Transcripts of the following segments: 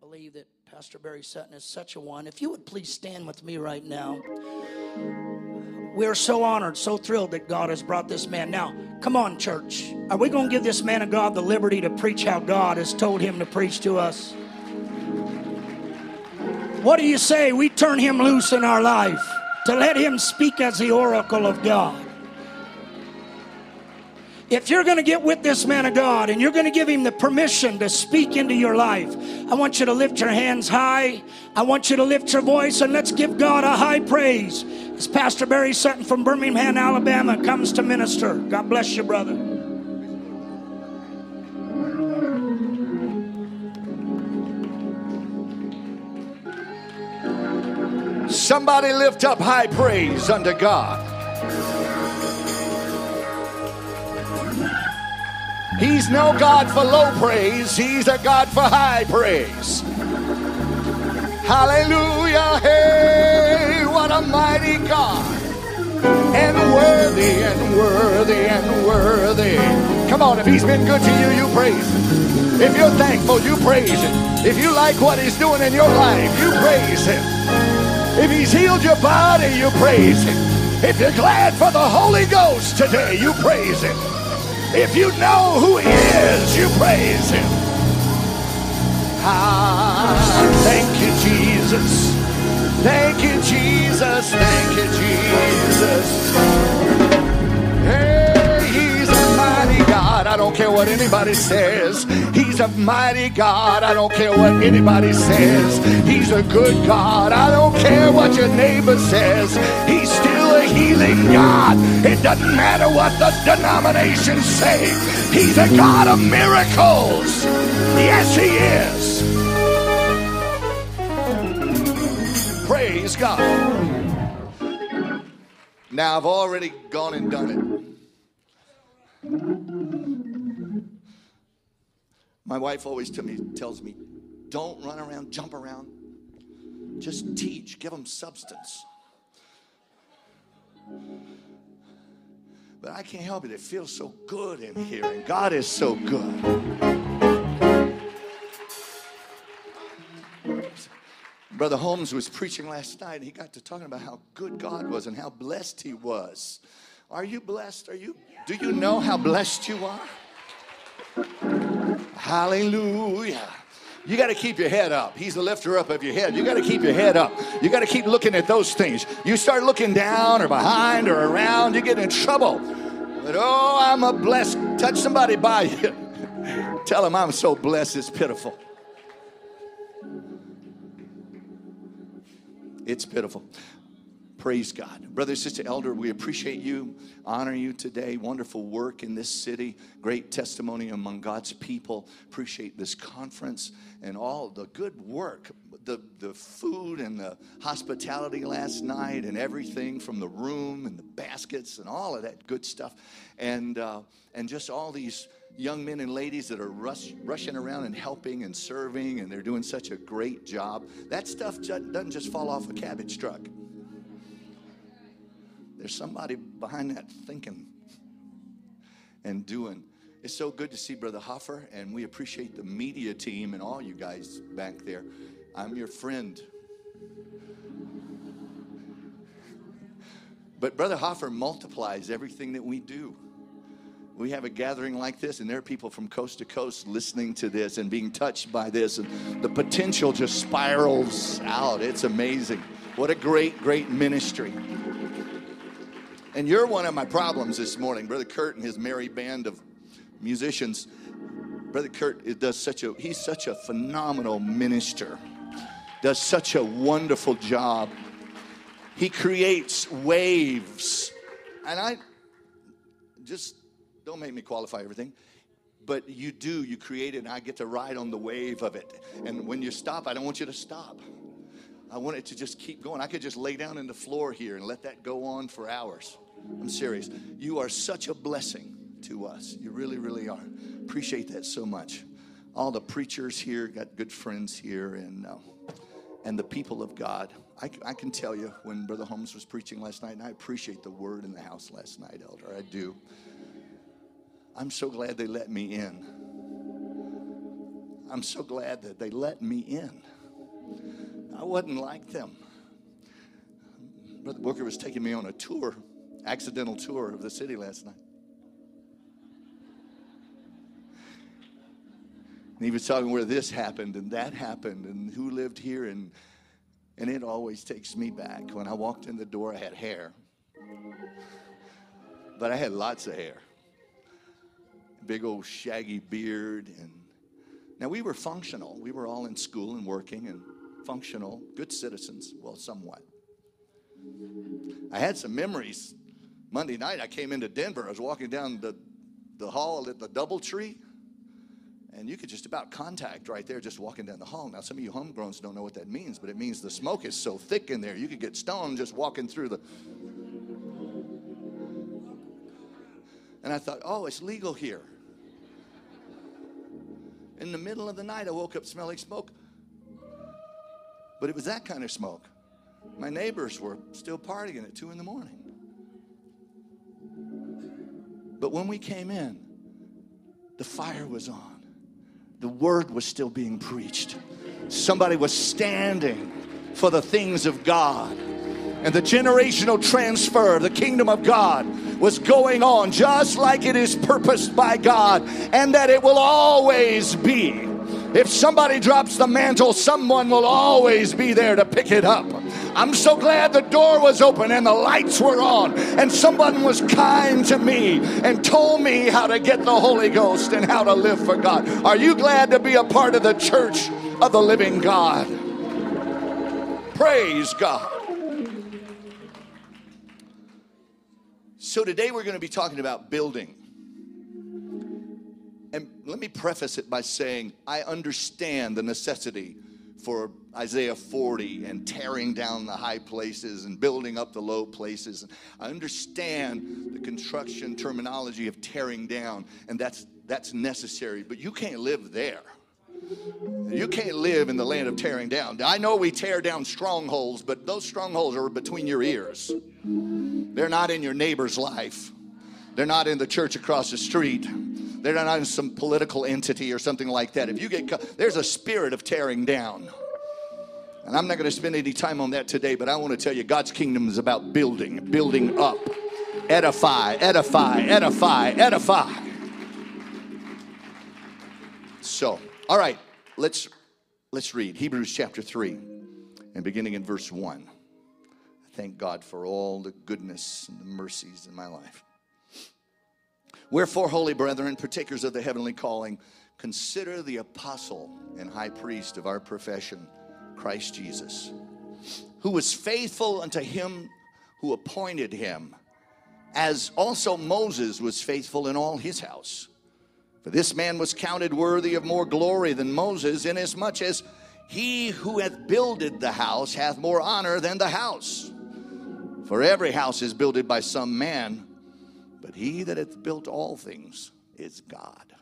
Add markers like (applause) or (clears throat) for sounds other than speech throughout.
believe that Pastor Barry Sutton is such a one. If you would please stand with me right now. We are so honored, so thrilled that God has brought this man. Now, come on, church. Are we going to give this man of God the liberty to preach how God has told him to preach to us? What do you say? We turn him loose in our life to let him speak as the oracle of God. If you're going to get with this man of God and you're going to give him the permission to speak into your life, I want you to lift your hands high. I want you to lift your voice and let's give God a high praise. As Pastor Barry Sutton from Birmingham, Alabama comes to minister. God bless you, brother. Somebody lift up high praise unto God. He's no God for low praise, He's a God for high praise. Hallelujah. Hey, what a mighty God. And worthy and worthy and worthy. Come on, if He's been good to you, you praise Him. If you're thankful, you praise Him. If you like what He's doing in your life, you praise Him. If He's healed your body, you praise Him. If you're glad for the Holy Ghost today, you praise Him. If you know who He is, you praise Him. Ah, thank you, Jesus. Thank you, Jesus. Thank you, Jesus. Hey, He's a mighty God. I don't care what anybody says. He's a mighty God. I don't care what anybody says. He's a good God. I don't care what your neighbor says. He's healing God. It doesn't matter what the denominations say. He's a God of miracles. Yes, He is. Praise God. Now, I've already gone and done it. My wife always me, tells me, don't run around, jump around. Just teach, give them substance. But I can't help it. It feels so good in here, and God is so good. Brother Holmes was preaching last night, and he got to talking about how good God was and how blessed he was. Are you blessed? Are you? Do you know how blessed you are? Hallelujah. You got to keep your head up. He's the lifter up of your head. You got to keep your head up. You got to keep looking at those things. You start looking down or behind or around, you get in trouble. But oh, I'm a blessed. Touch somebody by (laughs) you. Tell them I'm so blessed, it's pitiful. It's pitiful. Praise God. Brother, sister, elder, we appreciate you, honor you today. Wonderful work in this city, great testimony among God's people. Appreciate this conference and all the good work, the, the food and the hospitality last night, and everything from the room and the baskets and all of that good stuff. And, uh, and just all these young men and ladies that are rush, rushing around and helping and serving, and they're doing such a great job. That stuff doesn't just fall off a cabbage truck. There's somebody behind that thinking and doing. It's so good to see Brother Hoffer, and we appreciate the media team and all you guys back there. I'm your friend. But Brother Hoffer multiplies everything that we do. We have a gathering like this, and there are people from coast to coast listening to this and being touched by this, and the potential just spirals out. It's amazing. What a great, great ministry. And you're one of my problems this morning. Brother Kurt and his merry band of musicians. Brother Kurt does such a he's such a phenomenal minister. Does such a wonderful job. He creates waves. And I just don't make me qualify everything. But you do, you create it, and I get to ride on the wave of it. And when you stop, I don't want you to stop. I want it to just keep going. I could just lay down in the floor here and let that go on for hours. I'm serious. You are such a blessing to us. You really, really are. Appreciate that so much. All the preachers here, got good friends here, and uh, and the people of God. I, I can tell you when Brother Holmes was preaching last night, and I appreciate the word in the house last night, Elder. I do. I'm so glad they let me in. I'm so glad that they let me in. I wasn't like them. Brother Booker was taking me on a tour, accidental tour of the city last night. And he was talking where this happened and that happened and who lived here and and it always takes me back. When I walked in the door, I had hair. But I had lots of hair. Big old shaggy beard and now we were functional. We were all in school and working and functional, good citizens, well somewhat. I had some memories. Monday night, I came into Denver. I was walking down the, the hall at the Doubletree, and you could just about contact right there just walking down the hall. Now, some of you homegrowns don't know what that means, but it means the smoke is so thick in there, you could get stoned just walking through the. And I thought, oh, it's legal here. In the middle of the night, I woke up smelling smoke. But it was that kind of smoke. My neighbors were still partying at two in the morning. But when we came in, the fire was on. The word was still being preached. Somebody was standing for the things of God. And the generational transfer the kingdom of God was going on just like it is purposed by God, and that it will always be. If somebody drops the mantle, someone will always be there to pick it up. I'm so glad the door was open and the lights were on, and someone was kind to me and told me how to get the Holy Ghost and how to live for God. Are you glad to be a part of the church of the living God? Praise God. So, today we're going to be talking about building. And let me preface it by saying I understand the necessity for Isaiah 40 and tearing down the high places and building up the low places. I understand the construction terminology of tearing down, and that's, that's necessary, but you can't live there. You can't live in the land of tearing down. I know we tear down strongholds, but those strongholds are between your ears. They're not in your neighbor's life, they're not in the church across the street. They're not in some political entity or something like that. If you get, there's a spirit of tearing down. And I'm not going to spend any time on that today, but I want to tell you God's kingdom is about building, building up, edify, edify, edify, edify. So, all right, let's let's read Hebrews chapter 3 and beginning in verse 1. Thank God for all the goodness and the mercies in my life. Wherefore, holy brethren, partakers of the heavenly calling, consider the apostle and high priest of our profession, Christ Jesus, who was faithful unto him who appointed him, as also Moses was faithful in all his house. For this man was counted worthy of more glory than Moses, inasmuch as he who hath builded the house hath more honor than the house. For every house is builded by some man but he that hath built all things is God.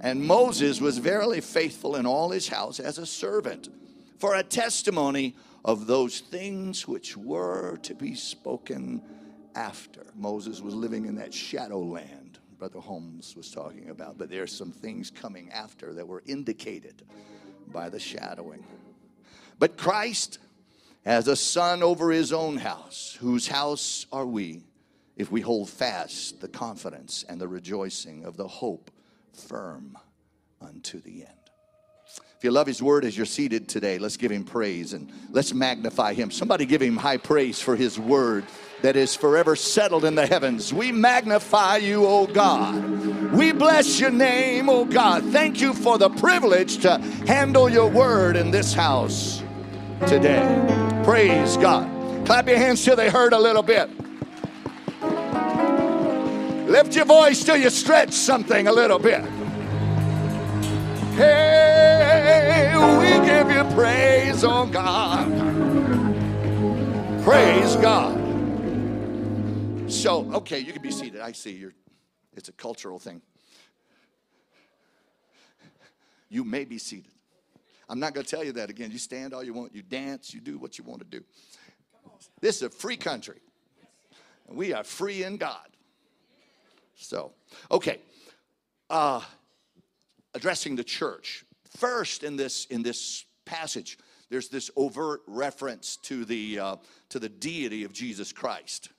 And Moses was verily faithful in all his house as a servant for a testimony of those things which were to be spoken after. Moses was living in that shadow land Brother Holmes was talking about, but there's some things coming after that were indicated by the shadowing. But Christ, has a son over his own house, whose house are we? If we hold fast the confidence and the rejoicing of the hope firm unto the end. If you love his word as you're seated today, let's give him praise and let's magnify him. Somebody give him high praise for his word that is forever settled in the heavens. We magnify you, O God. We bless your name, O God. Thank you for the privilege to handle your word in this house today. Praise God. Clap your hands till they hurt a little bit. Lift your voice till you stretch something a little bit. Hey, we give you praise, oh God. Praise God. So, okay, you can be seated. I see you're, it's a cultural thing. You may be seated. I'm not going to tell you that again. You stand all you want, you dance, you do what you want to do. This is a free country. And we are free in God. So, okay. Uh, addressing the church. First, in this in this passage, there's this overt reference to the uh, to the deity of Jesus Christ.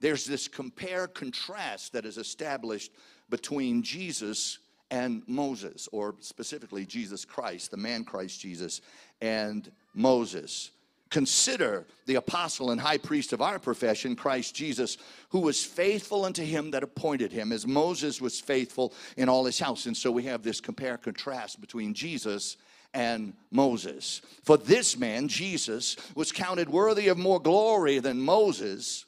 There's this compare contrast that is established between Jesus and Moses, or specifically Jesus Christ, the man Christ Jesus, and Moses. Consider the apostle and high priest of our profession, Christ Jesus, who was faithful unto him that appointed him, as Moses was faithful in all his house. And so we have this compare contrast between Jesus and Moses. For this man, Jesus, was counted worthy of more glory than Moses.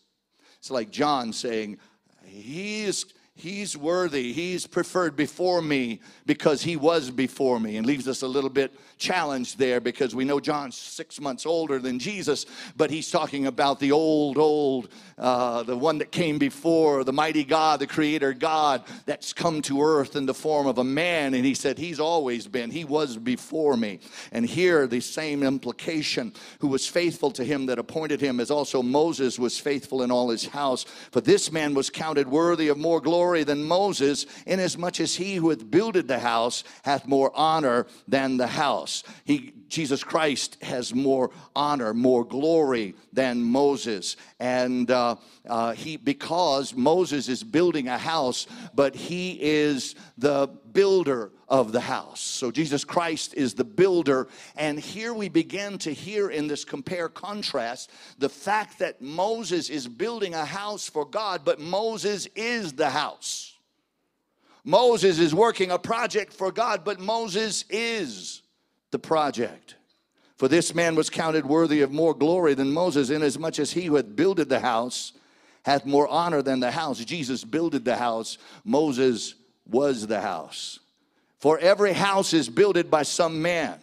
It's like John saying, He is He's worthy. He's preferred before me because he was before me. And leaves us a little bit challenged there because we know John's six months older than Jesus, but he's talking about the old, old, uh, the one that came before, the mighty God, the creator God that's come to earth in the form of a man. And he said, He's always been, He was before me. And here, the same implication who was faithful to him that appointed him, as also Moses was faithful in all his house. For this man was counted worthy of more glory glory than Moses, inasmuch as he who hath builded the house hath more honor than the house. He, Jesus Christ has more honor, more glory than Moses. And uh, uh, he, because Moses is building a house, but he is the builder of the house. So Jesus Christ is the builder. And here we begin to hear in this compare contrast the fact that Moses is building a house for God, but Moses is the house. Moses is working a project for God, but Moses is the project. For this man was counted worthy of more glory than Moses, inasmuch as he who had builded the house hath more honor than the house. Jesus builded the house, Moses was the house. For every house is builded by some man.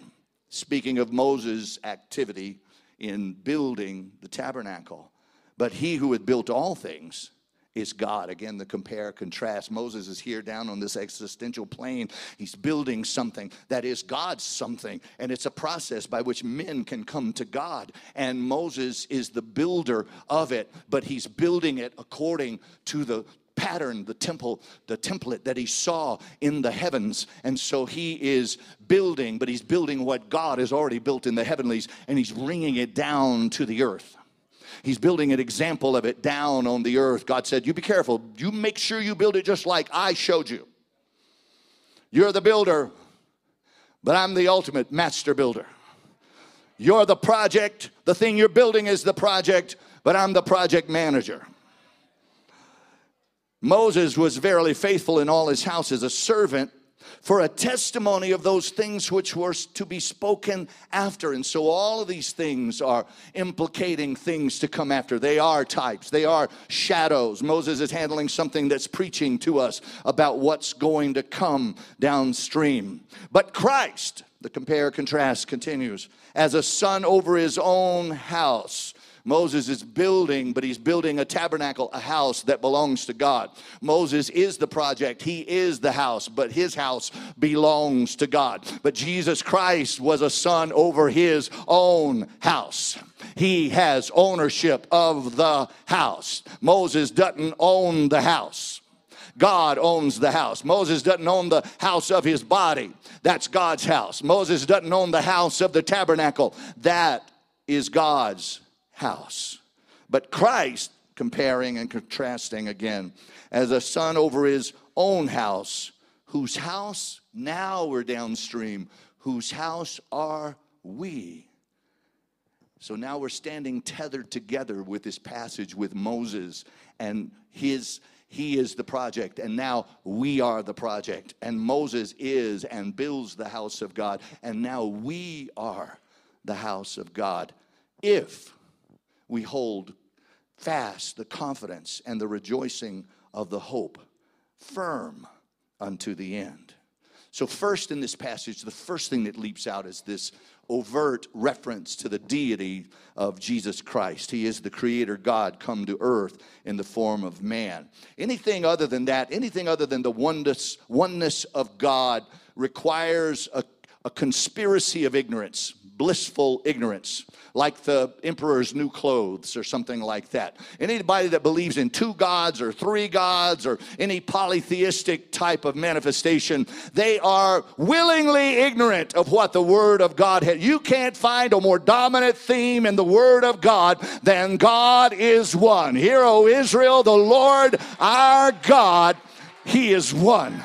Speaking of Moses' activity in building the tabernacle. But he who had built all things is God. Again, the compare, contrast. Moses is here down on this existential plane. He's building something that is God's something, and it's a process by which men can come to God. And Moses is the builder of it, but he's building it according to the pattern, the temple, the template that he saw in the heavens. And so he is building, but he's building what God has already built in the heavenlies, and he's bringing it down to the earth. He's building an example of it down on the earth. God said, You be careful. You make sure you build it just like I showed you. You're the builder, but I'm the ultimate master builder. You're the project. The thing you're building is the project, but I'm the project manager. Moses was verily faithful in all his house as a servant for a testimony of those things which were to be spoken after. And so all of these things are implicating things to come after. They are types, they are shadows. Moses is handling something that's preaching to us about what's going to come downstream. But Christ, the compare contrast continues, as a son over his own house Moses is building, but he's building a tabernacle, a house that belongs to God. Moses is the project, he is the house, but his house belongs to God. But Jesus Christ was a son over his own house. He has ownership of the house. Moses doesn't own the house. God owns the house. Moses doesn't own the house of his body. That's God's house. Moses doesn't own the house of the tabernacle. That is God's house. But Christ, comparing and contrasting again, as a son over his own house, whose house now we're downstream, whose house are we? So now we're standing tethered together with this passage with Moses and his he is the project and now we are the project and Moses is and builds the house of God and now we are the house of God if we hold fast the confidence and the rejoicing of the hope firm unto the end. So, first in this passage, the first thing that leaps out is this overt reference to the deity of Jesus Christ. He is the creator God come to earth in the form of man. Anything other than that, anything other than the oneness, oneness of God requires a, a conspiracy of ignorance blissful ignorance, like the emperor's new clothes or something like that. Anybody that believes in two gods or three gods or any polytheistic type of manifestation, they are willingly ignorant of what the Word of God has. You can't find a more dominant theme in the Word of God than God is one. Hear, O Israel, the Lord our God, He is one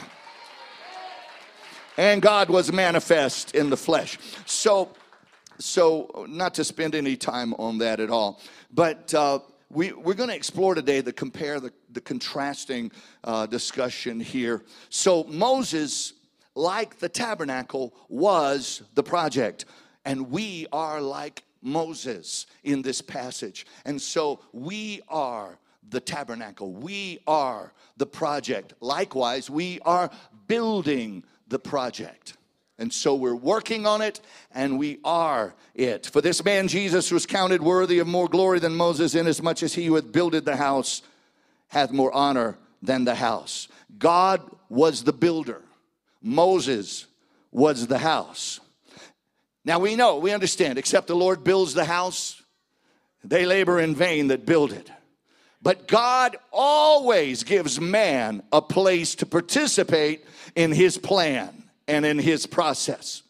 and God was manifest in the flesh. So, so not to spend any time on that at all, but uh, we, we're going to explore today the compare the, the contrasting uh, discussion here. So Moses, like the tabernacle, was the project, and we are like Moses in this passage, and so we are the tabernacle. We are the project. Likewise, we are building the project. And so we're working on it and we are it. For this man Jesus was counted worthy of more glory than Moses, inasmuch as he who hath builded the house hath more honor than the house. God was the builder, Moses was the house. Now we know, we understand, except the Lord builds the house, they labor in vain that build it. But God always gives man a place to participate in his plan and in his process.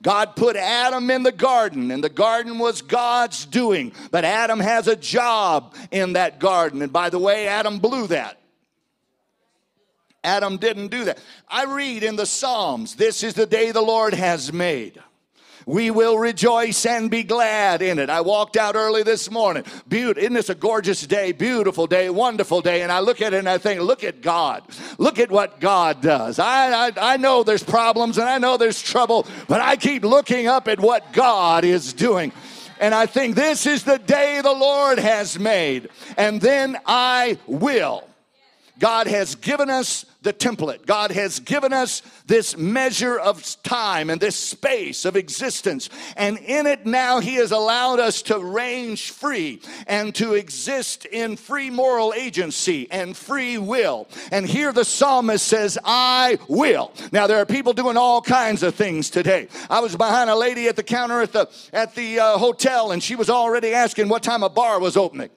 God put Adam in the garden, and the garden was God's doing. But Adam has a job in that garden. And by the way, Adam blew that. Adam didn't do that. I read in the Psalms, This is the day the Lord has made. We will rejoice and be glad in it. I walked out early this morning. Beautiful. Isn't this a gorgeous day? Beautiful day, wonderful day. And I look at it and I think, look at God. Look at what God does. I, I, I know there's problems and I know there's trouble, but I keep looking up at what God is doing. And I think this is the day the Lord has made. And then I will. God has given us the template. God has given us this measure of time and this space of existence. And in it now, He has allowed us to range free and to exist in free moral agency and free will. And here the psalmist says, I will. Now, there are people doing all kinds of things today. I was behind a lady at the counter at the, at the uh, hotel, and she was already asking what time a bar was opening.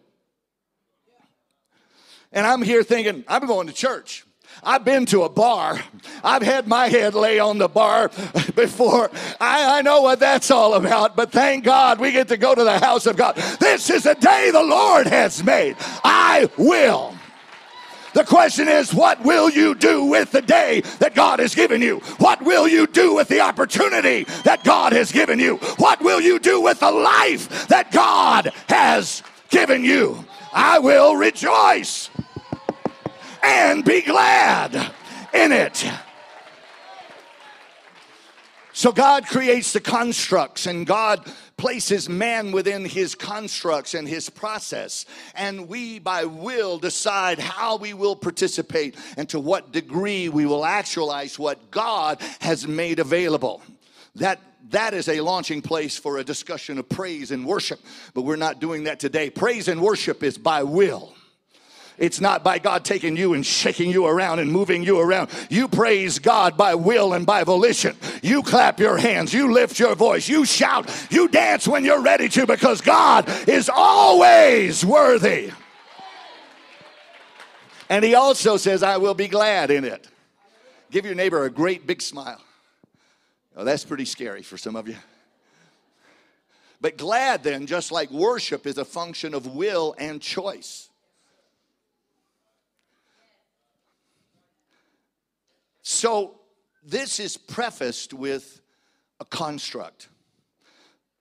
And I'm here thinking, I'm going to church. I've been to a bar. I've had my head lay on the bar (laughs) before. I, I, know what that's all about, but thank God we get to go to the house of God. This is a day the Lord has made. I will. The question is, what will you do with the day that God has given you? What will you do with the opportunity that God has given you? What will you do with the life that God has given you? I will rejoice and be glad in it. So God creates the constructs and God places man within his constructs and his process. And we, by will, decide how we will participate and to what degree we will actualize what God has made available. That that is a launching place for a discussion of praise and worship, but we're not doing that today. Praise and worship is by will. It's not by God taking you and shaking you around and moving you around. You praise God by will and by volition. You clap your hands, you lift your voice, you shout, you dance when you're ready to because God is always worthy. And he also says, I will be glad in it. Give your neighbor a great big smile. Oh, that's pretty scary for some of you. But glad, then, just like worship, is a function of will and choice. So this is prefaced with a construct.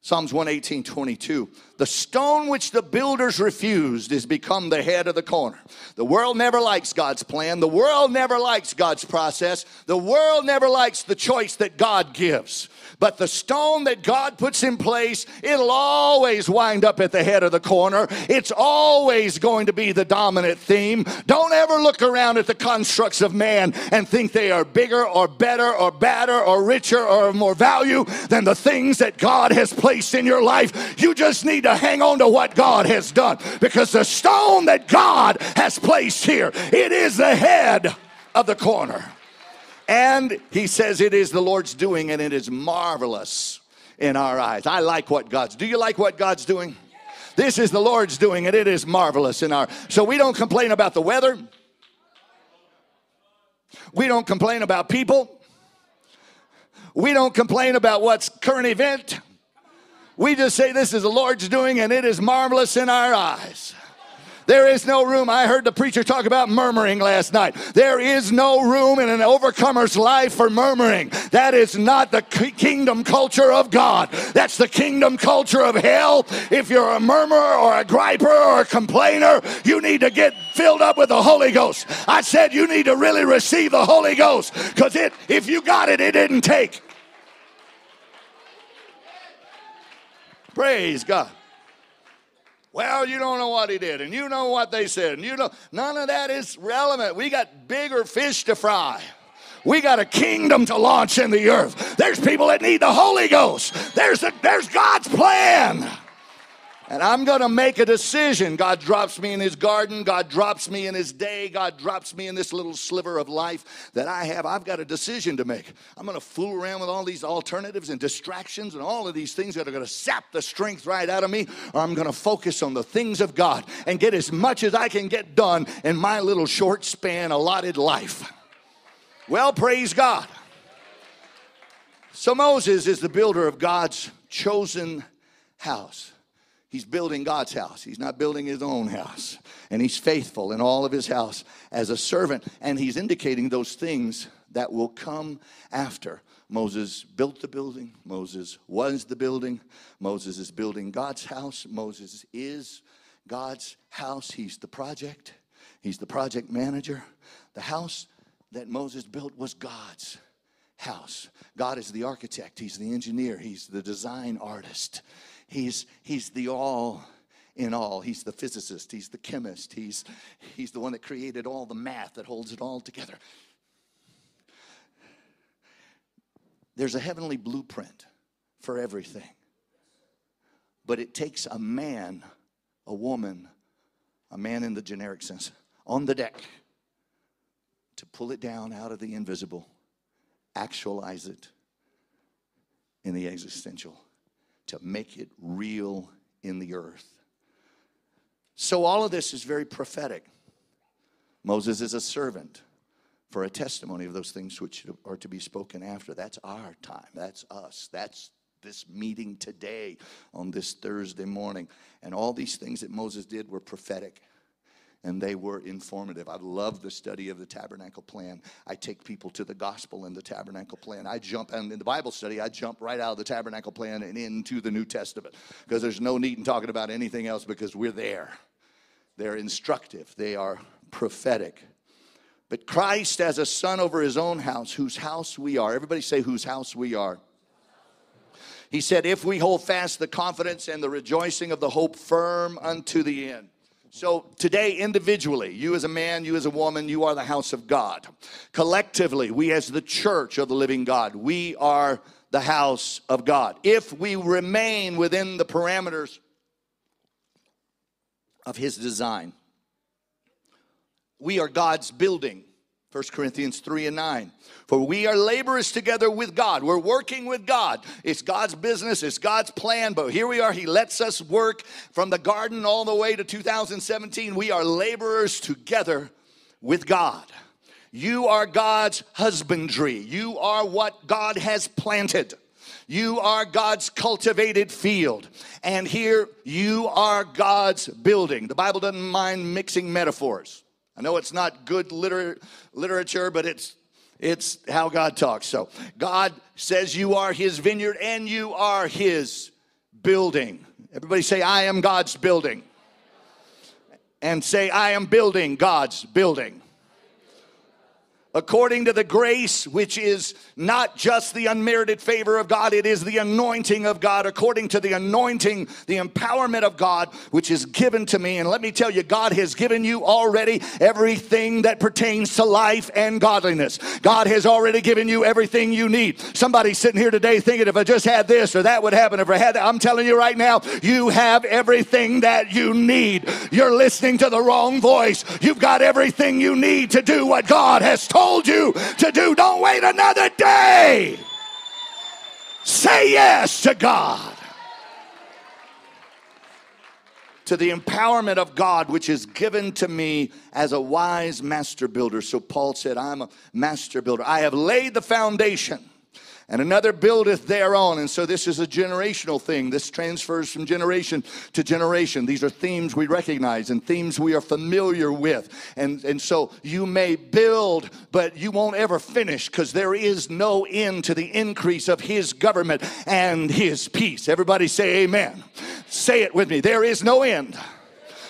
Psalms 118, 22. The stone which the builders refused is become the head of the corner. The world never likes God's plan. The world never likes God's process. The world never likes the choice that God gives. But the stone that God puts in place, it'll always wind up at the head of the corner. It's always going to be the dominant theme. Don't ever look around at the constructs of man and think they are bigger or better or badder or richer or of more value than the things that God has placed in your life. You just need to hang on to what God has done because the stone that God has placed here, it is the head of the corner. And he says it is the Lord's doing and it is marvelous in our eyes. I like what God's. Do you like what God's doing? This is the Lord's doing, and it is marvelous in our. So we don't complain about the weather. We don't complain about people. We don't complain about what's current event. We just say this is the Lord's doing, and it is marvelous in our eyes. There is no room. I heard the preacher talk about murmuring last night. There is no room in an overcomer's life for murmuring. That is not the kingdom culture of God. That's the kingdom culture of hell. If you're a murmurer or a griper or a complainer, you need to get filled up with the Holy Ghost. I said you need to really receive the Holy Ghost because it, if you got it, it didn't take. Praise God. Well, you don't know what he did, and you know what they said, and you know, none of that is relevant. We got bigger fish to fry. We got a kingdom to launch in the earth. There's people that need the Holy Ghost. There's, a, there's God's plan and I'm going to make a decision. God drops me in His garden. God drops me in His day. God drops me in this little sliver of life that I have. I've got a decision to make. I'm going to fool around with all these alternatives and distractions and all of these things that are going to sap the strength right out of me, or I'm going to focus on the things of God and get as much as I can get done in my little short span allotted life. Well, praise God. So Moses is the builder of God's chosen house. He's building God's house. He's not building his own house. And he's faithful in all of his house as a servant. And he's indicating those things that will come after. Moses built the building. Moses was the building. Moses is building God's house. Moses is God's house. He's the project. He's the project manager. The house that Moses built was God's house. God is the architect, He's the engineer, He's the design artist. He's, he's the all in all. He's the physicist, he's the chemist, he's, he's the one that created all the math that holds it all together. There's a heavenly blueprint for everything. But it takes a man, a woman, a man in the generic sense, on the deck to pull it down out of the invisible, actualize it in the existential to make it real in the earth. So, all of this is very prophetic. Moses is a servant for a testimony of those things which are to be spoken after. That's our time. That's us. That's this meeting today on this Thursday morning. And all these things that Moses did were prophetic and they were informative. I love the study of the tabernacle plan. I take people to the gospel in the tabernacle plan. I jump, and in the Bible study, I jump right out of the tabernacle plan and into the New Testament because there's no need in talking about anything else because we're there. They're instructive, they are prophetic. But Christ, as a son over his own house, whose house we are, everybody say, whose house we are. He said, if we hold fast the confidence and the rejoicing of the hope firm unto the end. So, today, individually, you as a man, you as a woman, you are the house of God. Collectively, we as the church of the living God, we are the house of God. If we remain within the parameters of His design, we are God's building. 1 Corinthians 3 and 9. For we are laborers together with God. We're working with God. It's God's business, it's God's plan, but here we are. He lets us work from the garden all the way to 2017. We are laborers together with God. You are God's husbandry. You are what God has planted. You are God's cultivated field. And here you are God's building. The Bible doesn't mind mixing metaphors. I know it's not good liter- literature, but it's it's how God talks. So God says you are his vineyard and you are his building. Everybody say, I am God's building. And say, I am building God's building according to the grace which is not just the unmerited favor of God, it is the anointing of God, according to the anointing, the empowerment of God, which is given to me. And let me tell you, God has given you already everything that pertains to life and godliness. God has already given you everything you need. Somebody sitting here today thinking, if I just had this or that would happen, if I had that, I'm telling you right now, you have everything that you need. You're listening to the wrong voice. You've got everything you need to do what God has told told you to do. Don't wait another day. Say yes to God. To the empowerment of God, which is given to me as a wise master builder. So Paul said, I'm a master builder. I have laid the foundation and another buildeth thereon. And so this is a generational thing. This transfers from generation to generation. These are themes we recognize and themes we are familiar with. And, and so you may build, but you won't ever finish because there is no end to the increase of his government and his peace. Everybody say amen. Say it with me. There is no end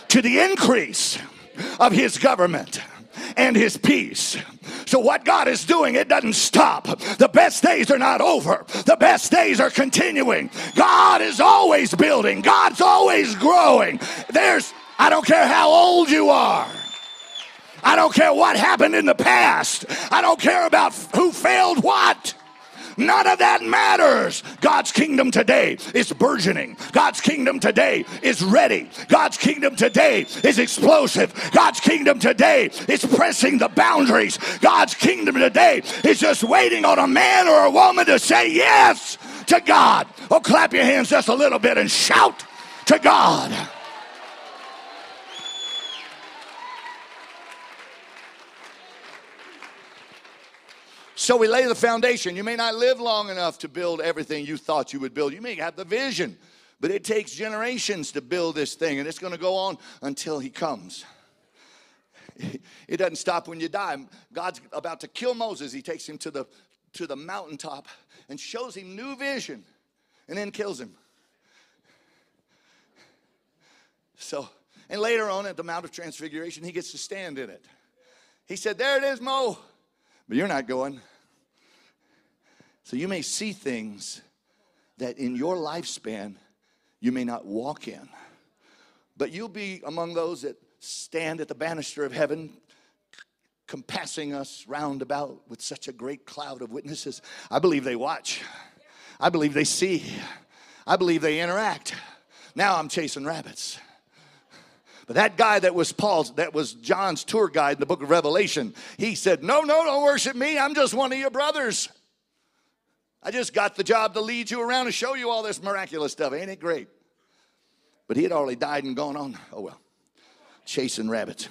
to the increase of his government and his peace. So, what God is doing, it doesn't stop. The best days are not over, the best days are continuing. God is always building, God's always growing. There's, I don't care how old you are. I don't care what happened in the past. I don't care about who failed what. None of that matters. God's kingdom today is burgeoning. God's kingdom today is ready. God's kingdom today is explosive. God's kingdom today is pressing the boundaries. God's kingdom today is just waiting on a man or a woman to say yes to God. Oh, clap your hands just a little bit and shout to God. So we lay the foundation. You may not live long enough to build everything you thought you would build. You may have the vision, but it takes generations to build this thing, and it's going to go on until He comes. (laughs) It doesn't stop when you die. God's about to kill Moses. He takes him to the to the mountaintop and shows him new vision, and then kills him. So, and later on at the Mount of Transfiguration, he gets to stand in it. He said, There it is, Mo. But you're not going. So you may see things that in your lifespan you may not walk in, but you'll be among those that stand at the banister of heaven, compassing us round about with such a great cloud of witnesses. I believe they watch, I believe they see, I believe they interact. Now I'm chasing rabbits. But that guy that was Paul's, that was John's tour guide in the book of Revelation, he said, No, no, don't worship me. I'm just one of your brothers. I just got the job to lead you around and show you all this miraculous stuff. Ain't it great? But he had already died and gone on. Oh well, chasing rabbits.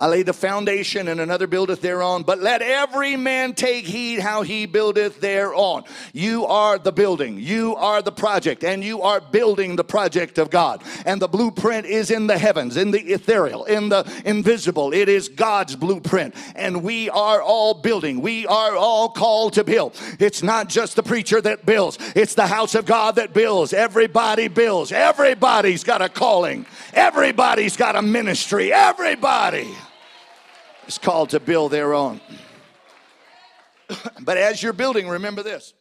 I lay the foundation and another buildeth thereon, but let every man take heed how he buildeth thereon. You are the building, you are the project, and you are building the project of God. And the blueprint is in the heavens, in the ethereal, in the invisible. It is God's blueprint, and we are all building. We are all called to build. It's not just the preacher that builds, it's the house of God that builds. Everybody builds. Everybody's got a calling, everybody's got a ministry. Everybody is called to build their own. but as you're building, remember this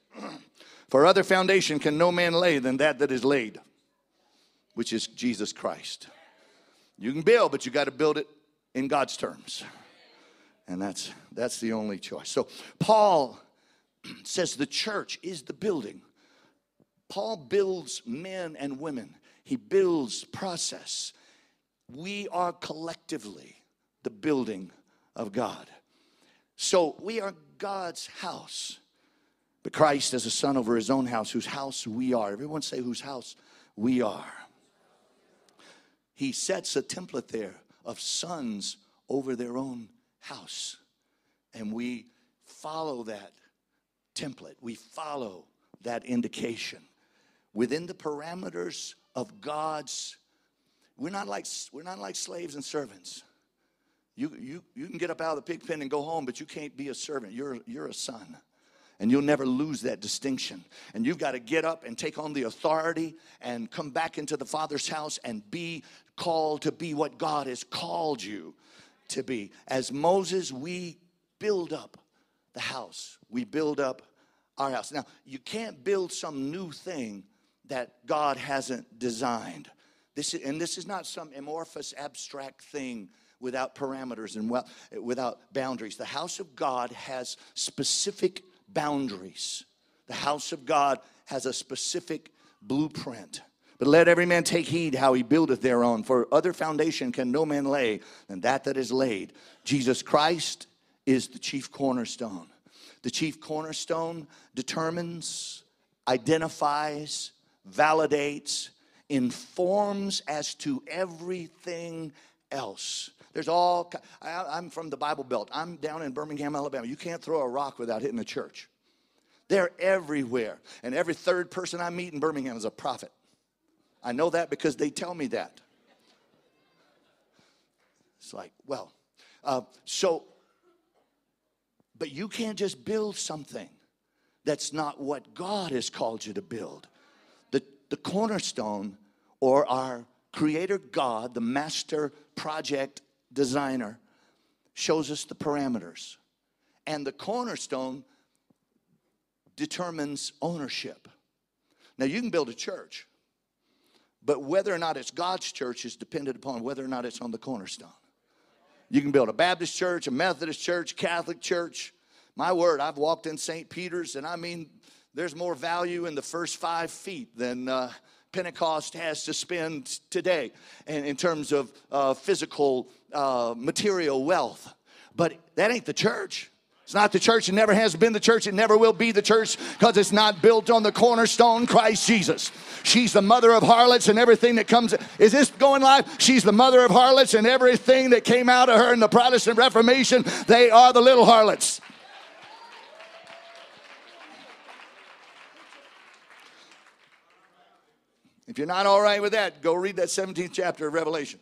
for other foundation can no man lay than that that is laid, which is Jesus Christ. You can build, but you got to build it in God's terms. And that's that's the only choice. So Paul (clears throat) says the church is the building. Paul builds men and women. He builds process. We are collectively the building of God. So we are God's house. But Christ is a son over his own house, whose house we are. Everyone say, whose house we are. He sets a template there of sons over their own house. And we follow that template, we follow that indication within the parameters of God's. We're not like, we're not like slaves and servants. You, you, you can get up out of the pig pen and go home, but you can't be a servant. You're, you're a son. And you'll never lose that distinction. And you've got to get up and take on the authority and come back into the Father's house and be called to be what God has called you to be. As Moses, we build up the house, we build up our house. Now, you can't build some new thing that God hasn't designed. This is, and this is not some amorphous, abstract thing without parameters and without boundaries. The house of God has specific boundaries. The house of God has a specific blueprint. But let every man take heed how he buildeth thereon, for other foundation can no man lay than that that is laid. Jesus Christ is the chief cornerstone. The chief cornerstone determines, identifies, validates, informs as to everything else. There's all, I, am from the Bible Belt. I'm down in Birmingham, Alabama. You can't throw a rock without hitting a church. They're everywhere. And every third person I meet in Birmingham is a prophet. I know that because they tell me that. It's like, well, uh, so, but you can't just build something that's not what God has called you to build. The, the cornerstone or our creator God, the master project designer, shows us the parameters. And the cornerstone determines ownership. Now, you can build a church, but whether or not it's God's church is dependent upon whether or not it's on the cornerstone. You can build a Baptist church, a Methodist church, Catholic church. My word, I've walked in St. Peter's, and I mean, there's more value in the first five feet than uh, Pentecost has to spend today in, in terms of uh, physical, uh, material wealth. But that ain't the church. It's not the church. It never has been the church. It never will be the church because it's not built on the cornerstone, Christ Jesus. She's the mother of harlots and everything that comes. Is this going live? She's the mother of harlots and everything that came out of her in the Protestant Reformation. They are the little harlots. If you're not all right with that, go read that 17th chapter of Revelation.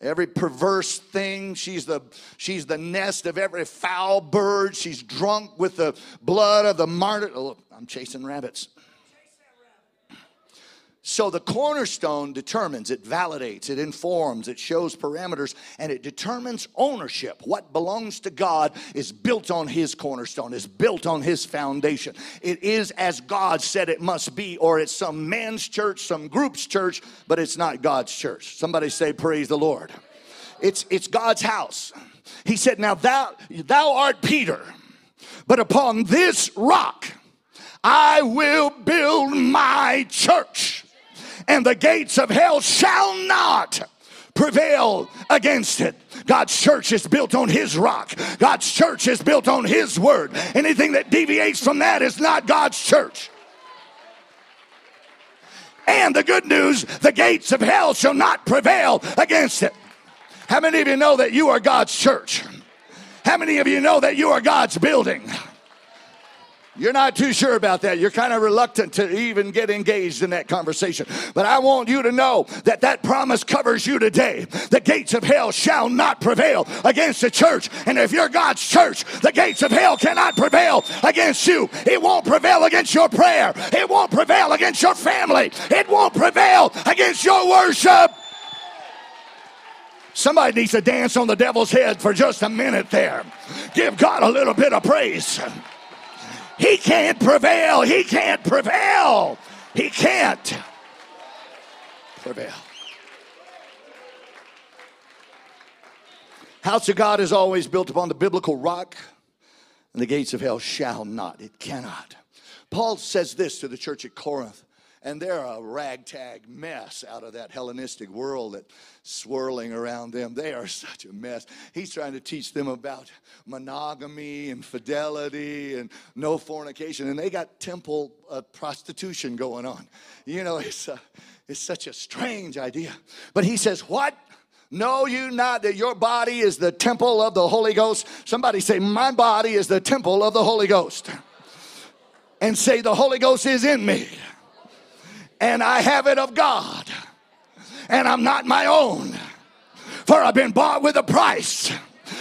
Every perverse thing, she's the she's the nest of every foul bird. She's drunk with the blood of the martyr. Oh, I'm chasing rabbits. So the cornerstone determines, it validates, it informs, it shows parameters, and it determines ownership. What belongs to God is built on His cornerstone, is built on His foundation. It is as God said it must be, or it's some man's church, some group's church, but it's not God's church. Somebody say, Praise the Lord. It's, it's God's house. He said, Now thou, thou art Peter, but upon this rock I will build my church and the gates of hell shall not prevail against it. God's church is built on His rock. God's church is built on His word. Anything that deviates from that is not God's church. And the good news the gates of hell shall not prevail against it. How many of you know that you are God's church? How many of you know that you are God's building? You're not too sure about that. You're kind of reluctant to even get engaged in that conversation. But I want you to know that that promise covers you today. The gates of hell shall not prevail against the church. And if you're God's church, the gates of hell cannot prevail against you. It won't prevail against your prayer. It won't prevail against your family. It won't prevail against your worship. Somebody needs to dance on the devil's head for just a minute there. Give God a little bit of praise. He can't prevail. He can't prevail. He can't prevail. House of God is always built upon the biblical rock, and the gates of hell shall not. It cannot. Paul says this to the church at Corinth and they're a ragtag mess out of that Hellenistic world that's swirling around them. They are (laughs) such a mess. He's trying to teach them about monogamy and fidelity and no fornication, and they got temple uh, prostitution going on. You know, (laughs) it's, uh, it's such a strange idea. But he says, What? Know you not that your body is the temple of the Holy Ghost? Somebody say, My body is the temple of the Holy Ghost. And say, The Holy Ghost is in me and I have it of God, and I'm not my own, for I've been bought with a price.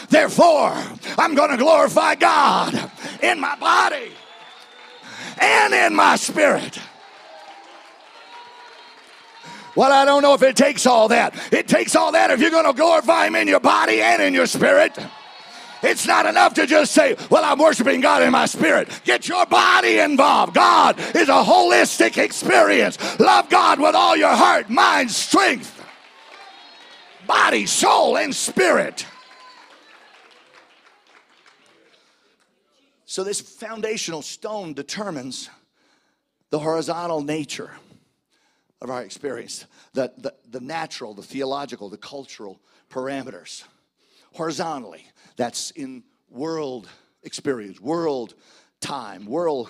Therefore, I'm going to glorify God in my body and in my spirit. Well, I don't know if it takes all that. It takes all that if you're going to glorify Him in your body and in your spirit. It's not enough to just say, Well, I'm worshiping God in my spirit. Get your body involved. God is a holistic experience. Love God with all your heart, mind, strength, body, soul, and spirit. So, this foundational stone determines the horizontal nature of our experience, the, the, the natural, the theological, the cultural parameters. Horizontally, that's in world experience, world time, world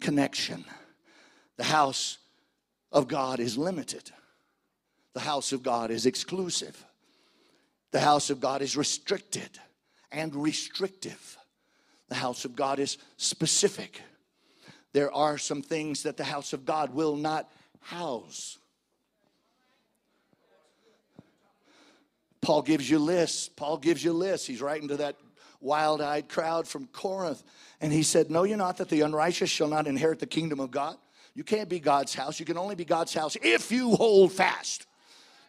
connection. The house of God is limited. The house of God is exclusive. The house of God is restricted and restrictive. The house of God is specific. There are some things that the house of God will not house. Paul gives you lists. Paul gives you lists. He's writing to that wild eyed crowd from Corinth. And he said, Know you not that the unrighteous shall not inherit the kingdom of God? You can't be God's house. You can only be God's house if you hold fast.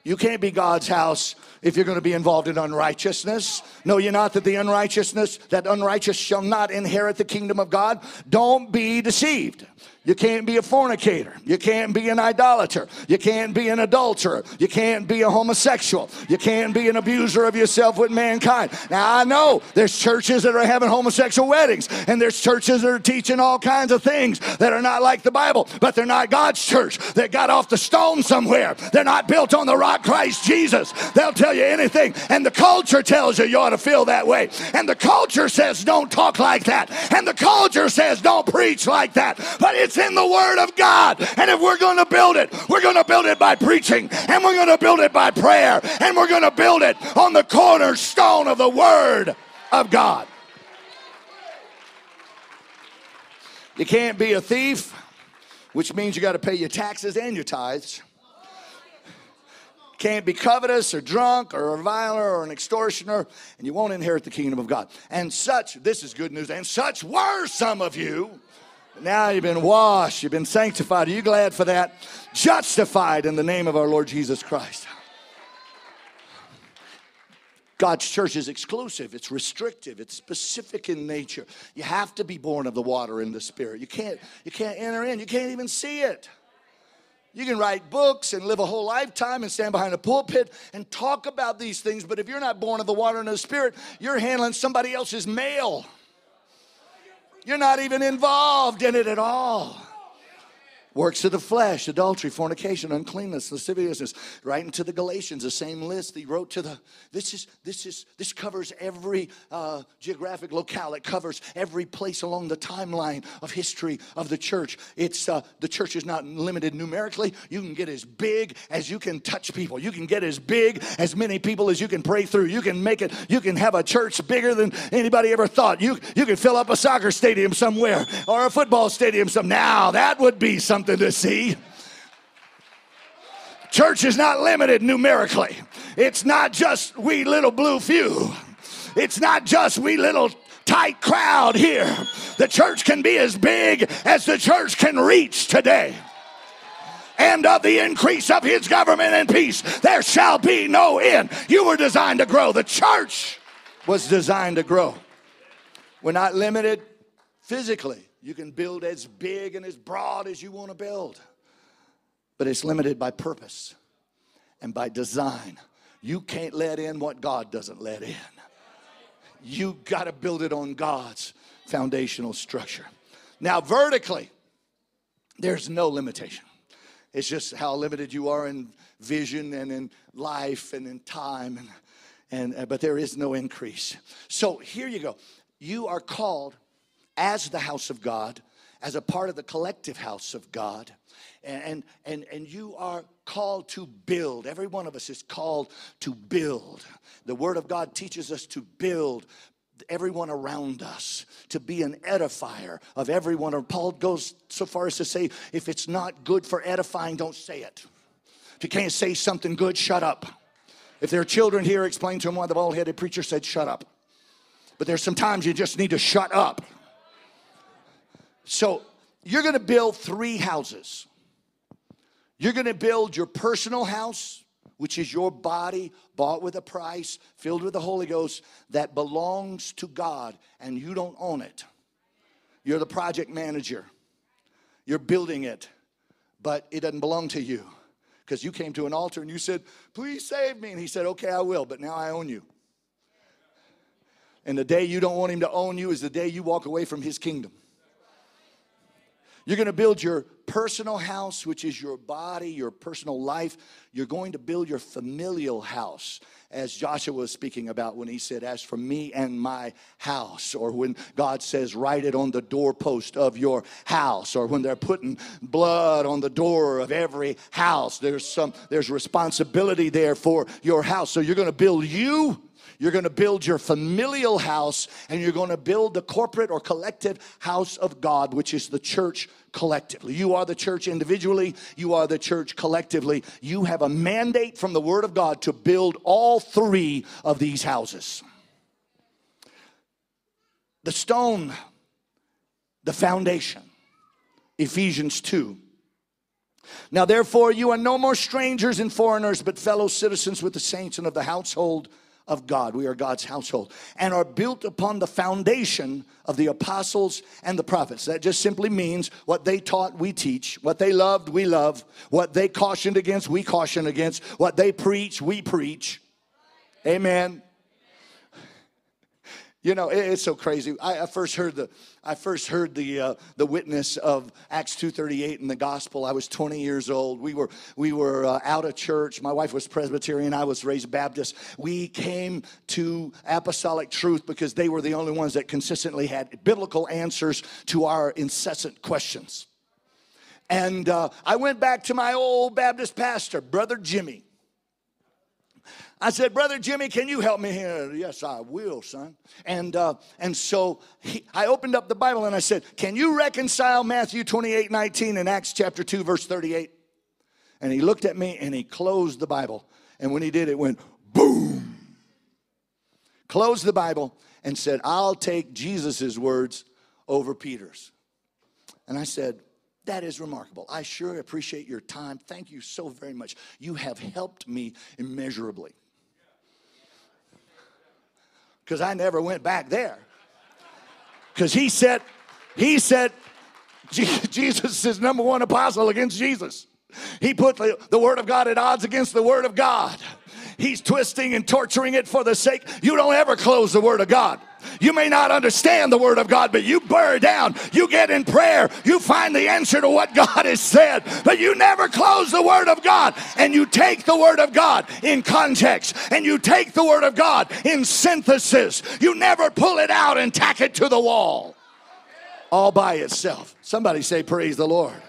You can't be God's house if you're going to be involved in unrighteousness. Know you not that the unrighteousness, that unrighteous shall not inherit the kingdom of God? Don't be deceived. You can't be a fornicator. You can't be an idolater. You can't be an adulterer. You can't be a homosexual. You can't be an abuser of yourself with mankind. Now, I know there's churches that are having homosexual weddings, and there's churches that are teaching all kinds of things that are not like the Bible, but they're not God's church. They got off the stone somewhere. They're not built on the rock Christ Jesus. They'll tell you anything, and the culture tells you you ought to feel that way. And the culture says don't talk like that. And the culture says don't preach like that. But it's in the Word of God. And if we're going to build it, we're going to build it by preaching, and we're going to build it by prayer, and we're going to build it on the cornerstone of the Word of God. You can't be a thief, which means you got to pay your taxes and your tithes. Can't be covetous or drunk or a reviler or an extortioner, and you won't inherit the kingdom of God. And such, this is good news, and such were some of you now you've been washed, you've been sanctified. Are you glad for that? Justified in the name of our Lord Jesus Christ. God's church is exclusive, it's restrictive, it's specific in nature. You have to be born of the water and the spirit. You can't you can't enter in. You can't even see it. You can write books and live a whole lifetime and stand behind a pulpit and talk about these things, but if you're not born of the water and the spirit, you're handling somebody else's mail. You're not even involved in it at all. Works of the flesh, adultery, fornication, uncleanness, lasciviousness, right into the Galatians, the same list he wrote to the. This is this is this covers every uh, geographic locale. It covers every place along the timeline of history of the church. It's uh, the church is not limited numerically. You can get as big as you can touch people. You can get as big as many people as you can pray through. You can make it. You can have a church bigger than anybody ever thought. You you can fill up a soccer stadium somewhere or a football stadium. Some now that would be something something to see. Church is not limited numerically. It's not just we little blue few. It's not just we little tight crowd here. The church can be as big as the church can reach today. And of the increase of his government and peace, there shall be no end. You were designed to grow. The church was designed to grow. We're not limited physically. You can build as big and as broad as you want to build, but it's limited by purpose and by design. You can't let in what God doesn't let in. You got to build it on God's foundational structure. Now, vertically, there's no limitation. It's just how limited you are in vision and in life and in time and and but there is no increase. So here you go. You are called as the house of God, as a part of the collective house of God. And, and, and you are called to build. Every one of us is called to build. The Word of God teaches us to build everyone around us, to be an edifier of everyone. Or Paul goes so far as to say, if it's not good for edifying, don't say it. If you can't say something good, shut up. If there are children here, explain to them why the bald headed preacher said, shut up. But there's some times you just need to shut up. So you're going to build three houses. You're going to build your personal house, which is your body bought with a price, filled with the Holy Ghost, that belongs to God, and you don't own it. You're the project manager. You're building it, but it doesn't belong to you because you came to an altar and you said, Please save me. And he said, Okay, I will, but now I own you. And the day you don't want him to own you is the day you walk away from his kingdom. You're going to build your personal house, which is your body, your personal life. You're going to build your familial house as Joshua was speaking about when he said, As for me and my house, or when God says, Write it on the doorpost of your house, or when they're putting blood on the door of every house, there's some there's responsibility there for your house. So you're gonna build you. You're going to build your familial house and you're going to build the corporate or collective house of God, which is the church collectively. You are the church individually, you are the church collectively. You have a mandate from the Word of God to build all three of these houses. The stone, the foundation, Ephesians 2. Now, therefore, you are no more strangers and foreigners, but fellow citizens with the saints and of the household of God. We are God's household and are built upon the foundation of the apostles and the prophets. That just simply means what they taught, we teach. What they loved, we love. What they cautioned against, we caution against. What they preach, we preach. Amen. You know, it's so crazy. I, first heard the I first heard the uh, the witness of Acts two thirty eight in the gospel. I was twenty years old. We were we were uh, out of church. My wife was Presbyterian. I was raised Baptist. We came to apostolic truth because they were the only ones that consistently had biblical answers to our incessant questions. And uh, I went back to my old Baptist pastor, Brother Jimmy. I said, Brother Jimmy, can you help me here? Yes, I will, son. And, uh, and so he, I opened up the Bible and I said, Can you reconcile Matthew 28 19 and Acts chapter 2, verse 38? And he looked at me and he closed the Bible. And when he did, it went boom. Closed the Bible and said, I'll take Jesus' words over Peter's. And I said, that is remarkable. I sure appreciate your time. Thank you so very much. You have helped me immeasurably because I never went back there. Because he said, he said, (laughs) Jesus is number one apostle against Jesus. He put the, the word of God at odds against the word of God. He's twisting and torturing it for the sake. You don't ever close the Word of God. You may not understand the Word of God, but you burr down. You get in prayer. You find the answer to what God has said, but you never close the Word of God. And you take the Word of God in context, and you take the Word of God in synthesis. You never pull it out and tack it to the wall all by itself. Somebody say, Praise the Lord.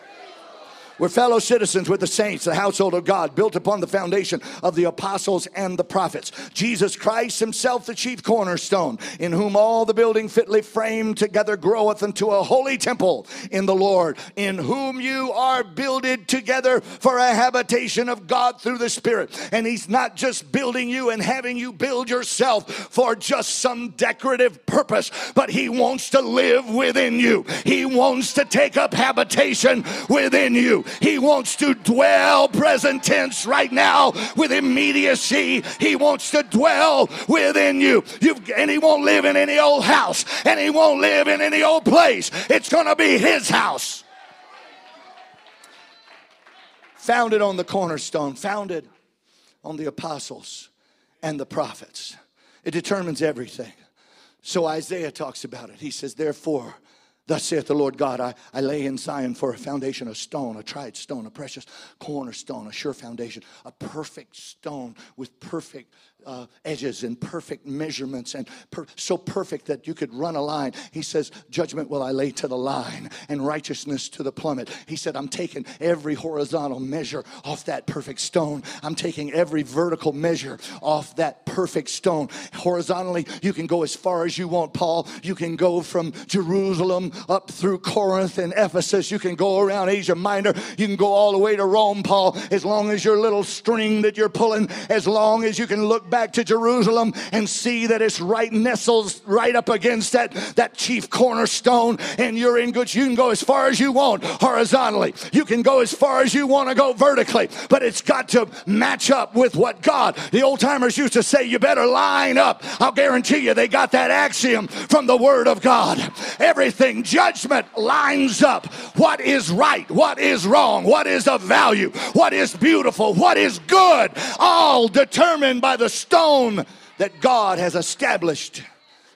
We're fellow citizens with the saints, the household of God, built upon the foundation of the apostles and the prophets. Jesus Christ, himself, the chief cornerstone, in whom all the building fitly framed together groweth into a holy temple in the Lord, in whom you are builded together for a habitation of God through the Spirit. And he's not just building you and having you build yourself for just some decorative purpose, but he wants to live within you. He wants to take up habitation within you. He wants to dwell, present tense, right now with immediacy. He wants to dwell within you. You've, and He won't live in any old house, and He won't live in any old place. It's going to be His house. Founded on the cornerstone, founded on the apostles and the prophets. It determines everything. So Isaiah talks about it. He says, Therefore, Thus saith the Lord God, I, I lay in Zion for a foundation, a stone, a tried stone, a precious cornerstone, a sure foundation, a perfect stone with perfect uh, edges and perfect measurements and per- so perfect that you could run a line. He says, Judgment will I lay to the line and righteousness to the plummet. He said, I'm taking every horizontal measure off that perfect stone. I'm taking every vertical measure off that perfect stone. Horizontally, you can go as far as you want, Paul. You can go from Jerusalem up through Corinth and Ephesus. You can go around Asia Minor. You can go all the way to Rome, Paul, as long as your little string that you're pulling, as long as you can look back to Jerusalem and see that it's right nestles right up against that, that chief cornerstone, and you're in good. You can go as far as you want horizontally. You can go as far as you want to go vertically, but it's got to match up with what God. The old timers used to say, "You better line up." I'll guarantee you, they got that axiom from the Word of God. Everything judgment lines up. What is right? What is wrong? What is of value? What is beautiful? What is good? All determined by the stone that God has established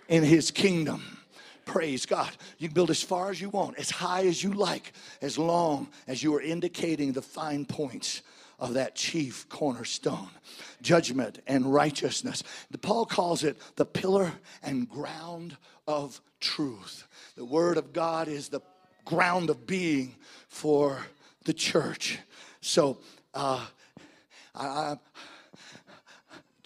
in his kingdom. Praise God. You can build as far as you want, as high as you like, as long as you are indicating the fine points of that chief cornerstone judgment and righteousness. Paul calls it the pillar and ground of truth. The Word of God is the ground of being for the church. So, uh, I,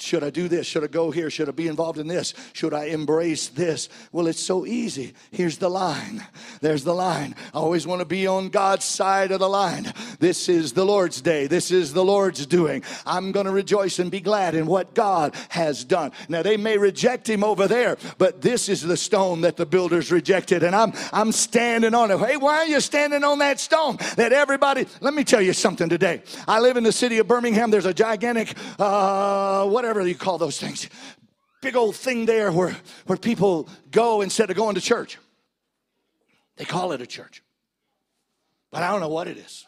should I do this? Should I go here? Should I be involved in this? Should I embrace this? Well, it's so easy. Here's the line. There's the line. I always want to be on God's side of the line. This is the Lord's day. This is the Lord's doing. I'm going to rejoice and be glad in what God has done. Now, they may reject him over there, but this is the stone that the builders rejected. And I'm, I'm standing on it. Hey, why are you standing on that stone? That everybody, let me tell you something today. I live in the city of Birmingham. There's a gigantic, uh, what whatever you call those things. Big old thing there where, where people go instead of going to church. They call it a church. But I don't know what it is.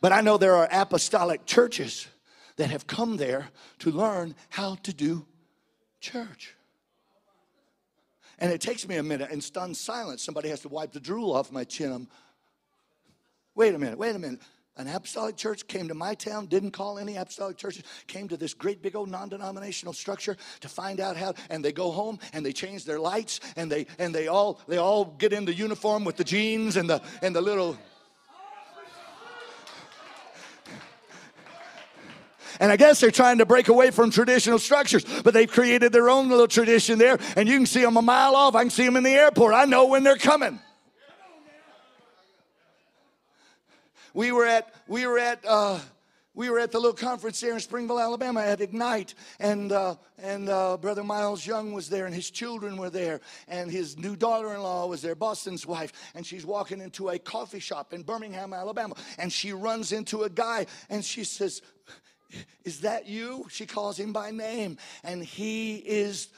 But I know there are apostolic churches that have come there to learn how to do church. And it takes me a minute in stunned silence. Somebody has to wipe the drool off my chin. I'm, wait a minute, wait a minute an apostolic church came to my town, didn't call any apostolic churches, came to this great big old non-denominational structure to find out how, and they go home and they change their lights and they and they all they all get in the uniform with the jeans and the and the little And I guess they're trying to break away from traditional structures, but they've created their own little tradition there. And you can see them a mile off. I can see them in the airport. I know when they're coming. We were at, we were at, uh, we were at the little conference there in Springville, Alabama at Ignite, and uh, and uh, Brother Miles Young was there, and his children were there, and his new daughter-in-law was there, Boston's wife, and she's walking into a coffee shop in Birmingham, Alabama, and she runs into a guy, and she says, "Is that you?" She calls him by name, and he is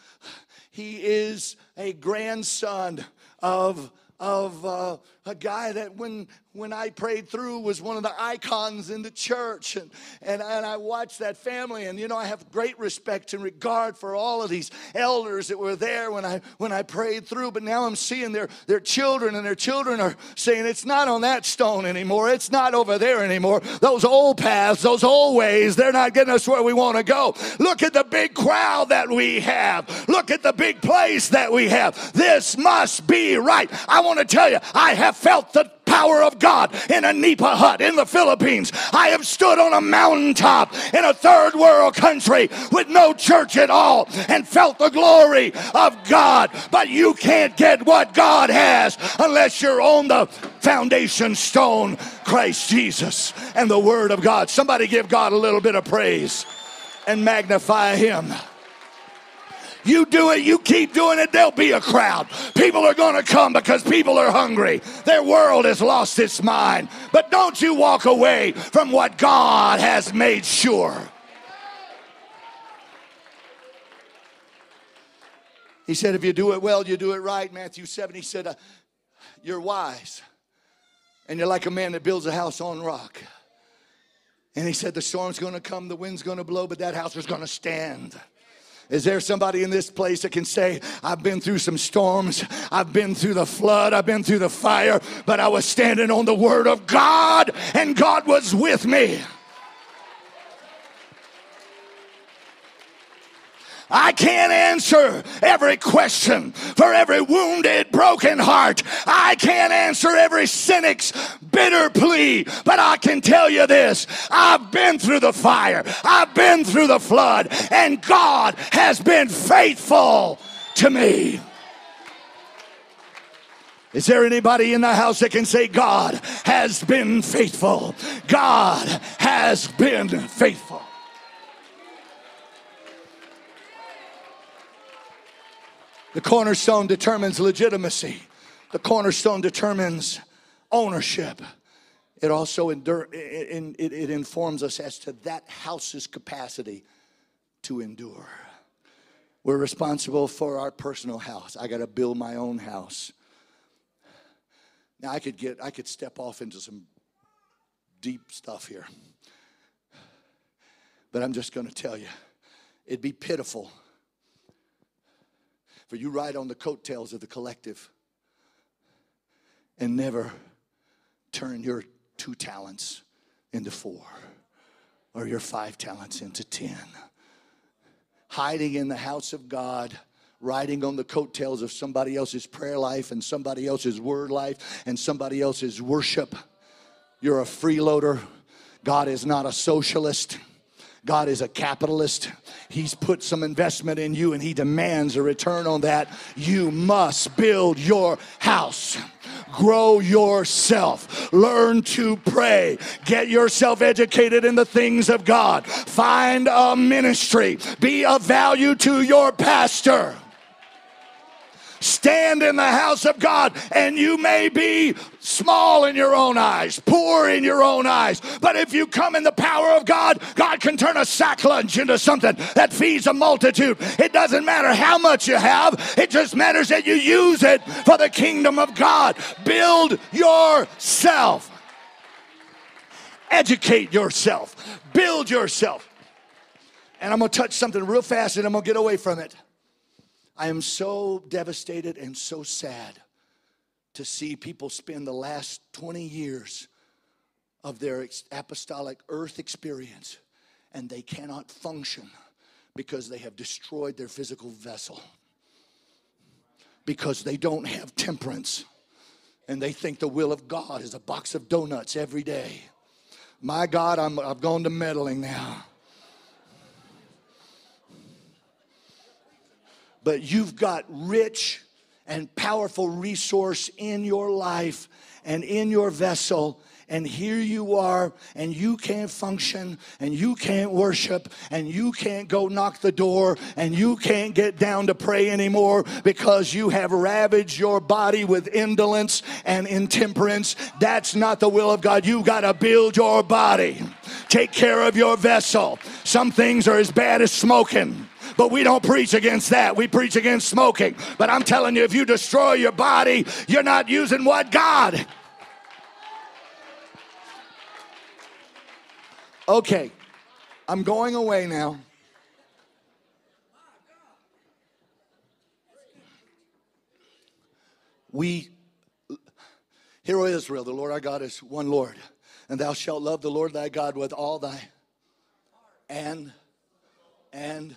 he is a grandson of of uh, a guy that when when I prayed through was one of the icons in the church. And, and and I watched that family. And you know I have great respect and regard for all of these elders that were there when I when I prayed through. But now I'm seeing their their children and their children are saying it's not on that stone anymore. It's not over there anymore. Those old paths those old ways they're not getting us where we want to go. Look at the big crowd that we have. Look at the big place that we have. This must be right. I want to tell you I have felt the power of God in a Nipa hut in the Philippines. I have stood on a mountaintop in a third world country with no church at all and felt the glory of God. But you can't get what God has unless you're on the foundation stone, Christ Jesus, and the Word of God. Somebody give God a little bit of praise and magnify Him. You do it, you keep doing it, there'll be a crowd. People are going to come because people are hungry. Their world has lost its mind. But don't you walk away from what God has made sure. He said, if you do it well, you do it right. Matthew 7, he said, uh, You're wise. And you're like a man that builds a house on rock. And he said, The storm's gonna come, the wind's gonna blow, but that house is gonna stand. Is there somebody in this place that can say, I've been through some storms, I've been through the flood, I've been through the fire, but I was standing on the word of God and God was with me? I can't answer every question for every wounded, broken heart. I can't answer every cynic's bitter plea, but I can tell you this I've been through the fire, I've been through the flood, and God has been faithful to me. Is there anybody in the house that can say, God has been faithful? God has been faithful. The cornerstone determines legitimacy. The cornerstone determines ownership. It also endure, it, it, it informs us as to that house's capacity to endure. We're responsible for our personal house. I got to build my own house. Now I could get I could step off into some deep stuff here. But I'm just going to tell you, it'd be pitiful for you ride on the coattails of the collective and never turn your two talents into four or your five talents into ten. Hiding in the house of God riding on the coattails of somebody else's prayer life and somebody else's word life and somebody else's worship. You're a freeloader. God is not a socialist. God is a capitalist. He's put some investment in you and he demands a return on that. You must build your house. Grow yourself. Learn to pray. Get yourself educated in the things of God. Find a ministry. Be of value to your pastor. Stand in the house of God, and you may be small in your own eyes, poor in your own eyes. But if you come in the power of God, God can turn a sack lunch into something that feeds a multitude. It doesn't matter how much you have, it just matters that you use it for the kingdom of God. Build yourself, educate yourself, build yourself. And I'm going to touch something real fast and I'm going to get away from it. I am so devastated and so sad to see people spend the last 20 years of their apostolic earth experience and they cannot function because they have destroyed their physical vessel. Because they don't have temperance and they think the will of God is a box of donuts every day. My God, I'm, I've gone to meddling now. But you've got rich and powerful resource in your life and in your vessel and here you are, and you can't function, and you can't worship, and you can't go knock the door, and you can't get down to pray anymore because you have ravaged your body with indolence and intemperance. That's not the will of God. You've got to build your body, take care of your vessel. Some things are as bad as smoking. But we don't preach against that. We preach against smoking. But I'm telling you, if you destroy your body, you're not using what God. Okay, I'm going away now. We, hear, O Israel, the Lord our God is one Lord, and thou shalt love the Lord thy God with all thy and and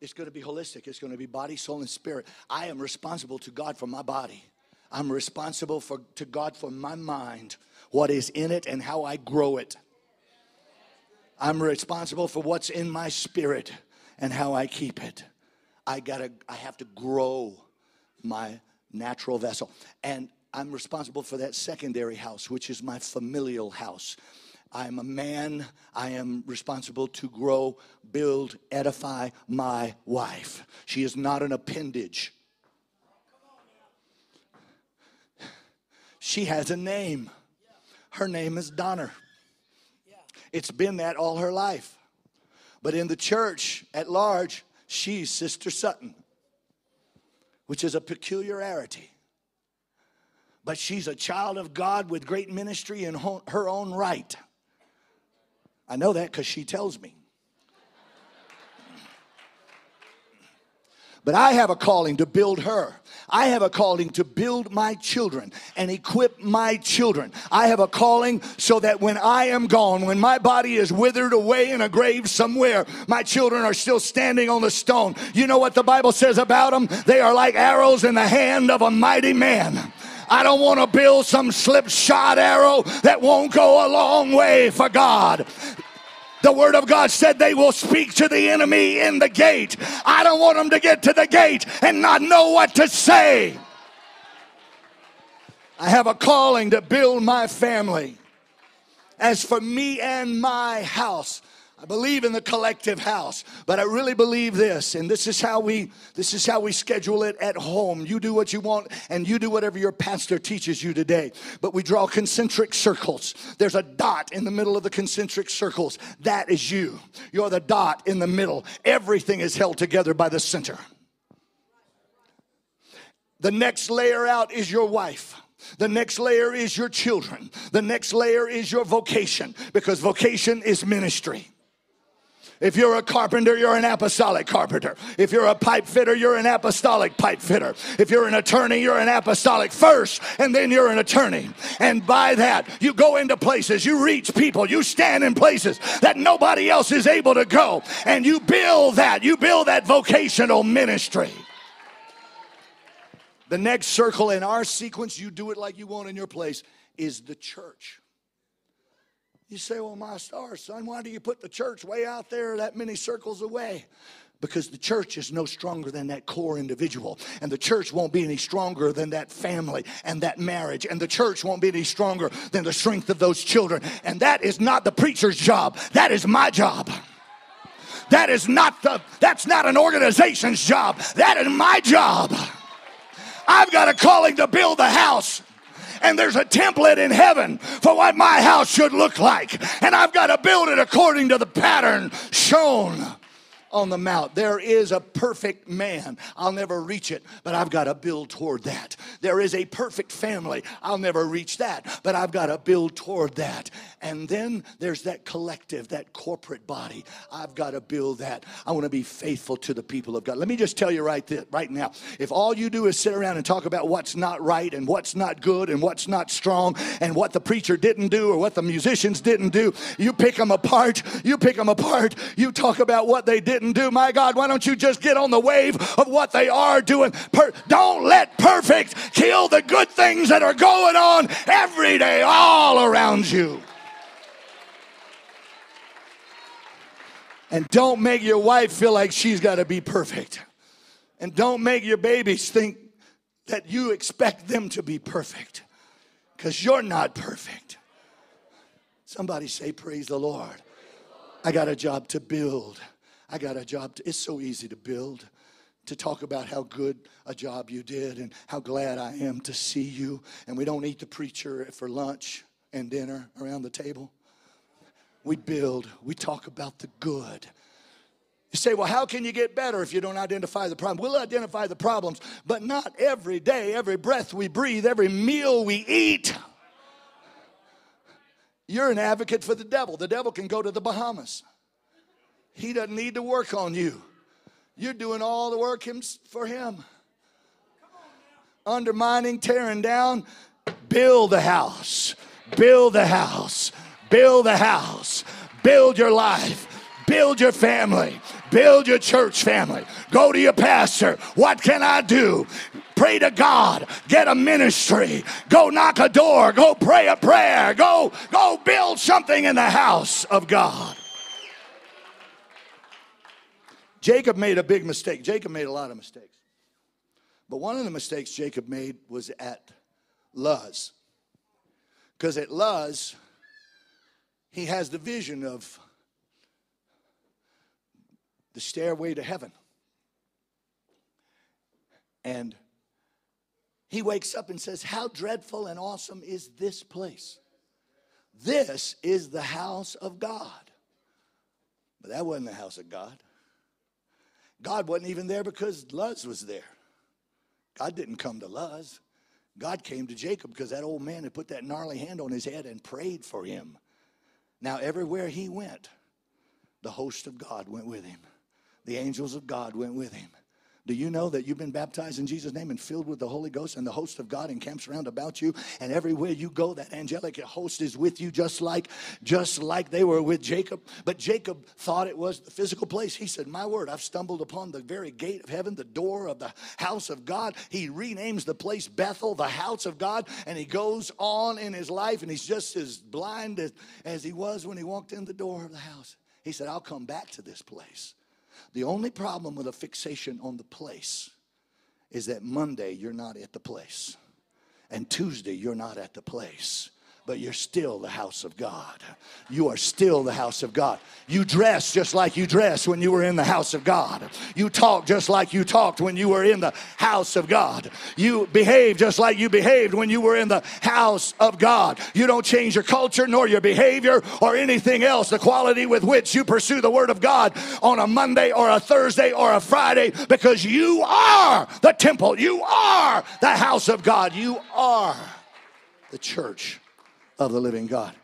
it's going to be holistic. It's going to be body, soul, and spirit. I am responsible to God for my body. I'm responsible for, to God for my mind, what is in it, and how I grow it. I'm responsible for what's in my spirit and how I keep it. I gotta, I have to grow my natural vessel. And I'm responsible for that secondary house, which is my familial house. I'm a man. I am responsible to grow, build, edify my wife. She is not an appendage. She has a name. Her name is Donna. It's been that all her life. But in the church at large, she's Sister Sutton, which is a peculiarity. But she's a child of God with great ministry in her own right. I know that because she tells me. But I have a calling to build her. I have a calling to build my children and equip my children. I have a calling so that when I am gone, when my body is withered away in a grave somewhere, my children are still standing on the stone. You know what the Bible says about them? They are like arrows in the hand of a mighty man. I don't want to build some slipshod arrow that won't go a long way for God. The word of God said they will speak to the enemy in the gate. I don't want them to get to the gate and not know what to say. I have a calling to build my family. As for me and my house, I believe in the collective house, but I really believe this, and this is how we this is how we schedule it at home. You do what you want, and you do whatever your pastor teaches you today. But we draw concentric circles. There's a dot in the middle of the concentric circles. That is you. You're the dot in the middle. Everything is held together by the center. The next layer out is your wife. The next layer is your children. The next layer is your vocation because vocation is ministry. If you're a carpenter, you're an apostolic carpenter. If you're a pipe fitter, you're an apostolic pipe fitter. If you're an attorney, you're an apostolic first, and then you're an attorney. And by that, you go into places, you reach people, you stand in places that nobody else is able to go, and you build that. You build that vocational ministry. The next circle in our sequence, you do it like you want in your place, is the church. You say, Well, my star, son, why do you put the church way out there that many circles away? Because the church is no stronger than that core individual. And the church won't be any stronger than that family and that marriage. And the church won't be any stronger than the strength of those children. And that is not the preacher's job, that is my job. That is not the, that's not an organization's job. That is my job. I've got a calling to build the house and there's a template in heaven for what my house should look like. And I've got to build it according to the pattern shown on the mount. There is a perfect man. I'll never reach it, but I've got to build toward that. There is a perfect family. I'll never reach that, but I've got to build toward that. And then there's that collective, that corporate body. I've got to build that. I want to be faithful to the people of God. Let me just tell you right, th- right now if all you do is sit around and talk about what's not right and what's not good and what's not strong and what the preacher didn't do or what the musicians didn't do, you pick them apart. You pick them apart. You talk about what they did didn't do. My God, why don't you just get on the wave of what they are doing? Per- don't let perfect kill the good things that are going on every day all around you. And don't make your wife feel like she's got to be perfect. And don't make your babies think that you expect them to be perfect because you're not perfect. Somebody say, Praise the Lord. I got a job to build. I got a job. To, it's so easy to build, to talk about how good a job you did and how glad I am to see you. And we don't eat the preacher for lunch and dinner around the table. We build, we talk about the good. You say, well, how can you get better if you don't identify the problem? We'll identify the problems, but not every day, every breath we breathe, every meal we eat. You're an advocate for the devil. The devil can go to the Bahamas. He doesn't need to work on you. You're doing all the work for him. Undermining, tearing down, build the house. Build the house. Build the house. Build your life. Build your family. Build your church family. Go to your pastor. What can I do? Pray to God. Get a ministry. Go knock a door. Go pray a prayer. Go, go build something in the house of God. Jacob made a big mistake. Jacob made a lot of mistakes. But one of the mistakes Jacob made was at Luz. Because at Luz, he has the vision of the stairway to heaven. And he wakes up and says, How dreadful and awesome is this place? This is the house of God. But that wasn't the house of God. God wasn't even there because Luz was there. God didn't come to Luz. God came to Jacob because that old man had put that gnarly hand on his head and prayed for him. Now, everywhere he went, the host of God went with him, the angels of God went with him. Do you know that you've been baptized in Jesus' name and filled with the Holy Ghost and the host of God encamps around about you? And everywhere you go, that angelic host is with you, just like just like they were with Jacob. But Jacob thought it was the physical place. He said, My word, I've stumbled upon the very gate of heaven, the door of the house of God. He renames the place Bethel, the house of God, and he goes on in his life, and he's just as blind as, as he was when he walked in the door of the house. He said, I'll come back to this place. The only problem with a fixation on the place is that Monday you're not at the place, and Tuesday you're not at the place but you're still the house of God. You are still the house of God. You dress just like you dressed when you were in the house of God. You talk just like you talked when you were in the house of God. You behave just like you behaved when you were in the house of God. You don't change your culture nor your behavior or anything else. The quality with which you pursue the Word of God on a Monday or a Thursday or a Friday because you are the temple. You are the house of God. You are the church of the living God.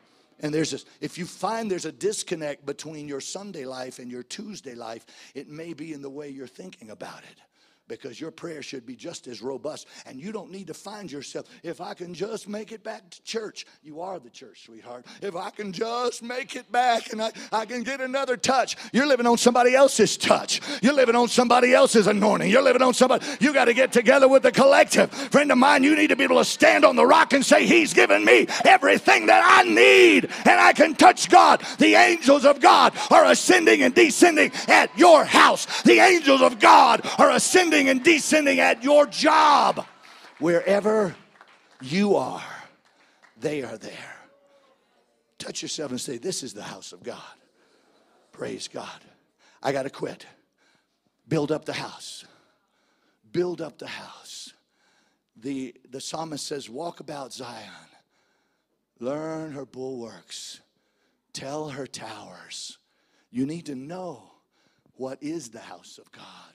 And there's this, if you find there's a disconnect between your Sunday life and your Tuesday life, it may be in the way you're thinking about it because your prayer should be just as robust. And you don't need to find yourself, if I can just make it back to church. You are the church, sweetheart. If I can just make it back and I, I can get another touch, you're living on somebody else's touch. You're living on somebody else's anointing. You're living on somebody. You got to get together with the collective. Friend of mine, you need to be able to stand on the rock and say, He's given me everything that I need, and I can touch God. The angels of God are ascending and descending at your house. The angels of God are ascending ascending and descending at your job. Wherever you are, they are there. Touch yourself and say, This is the house of God. Praise God. I got to quit. Build up the house. Build up the house. The, the psalmist says, Walk about Zion, learn her bulwarks, tell her towers. You need to know what is the house of God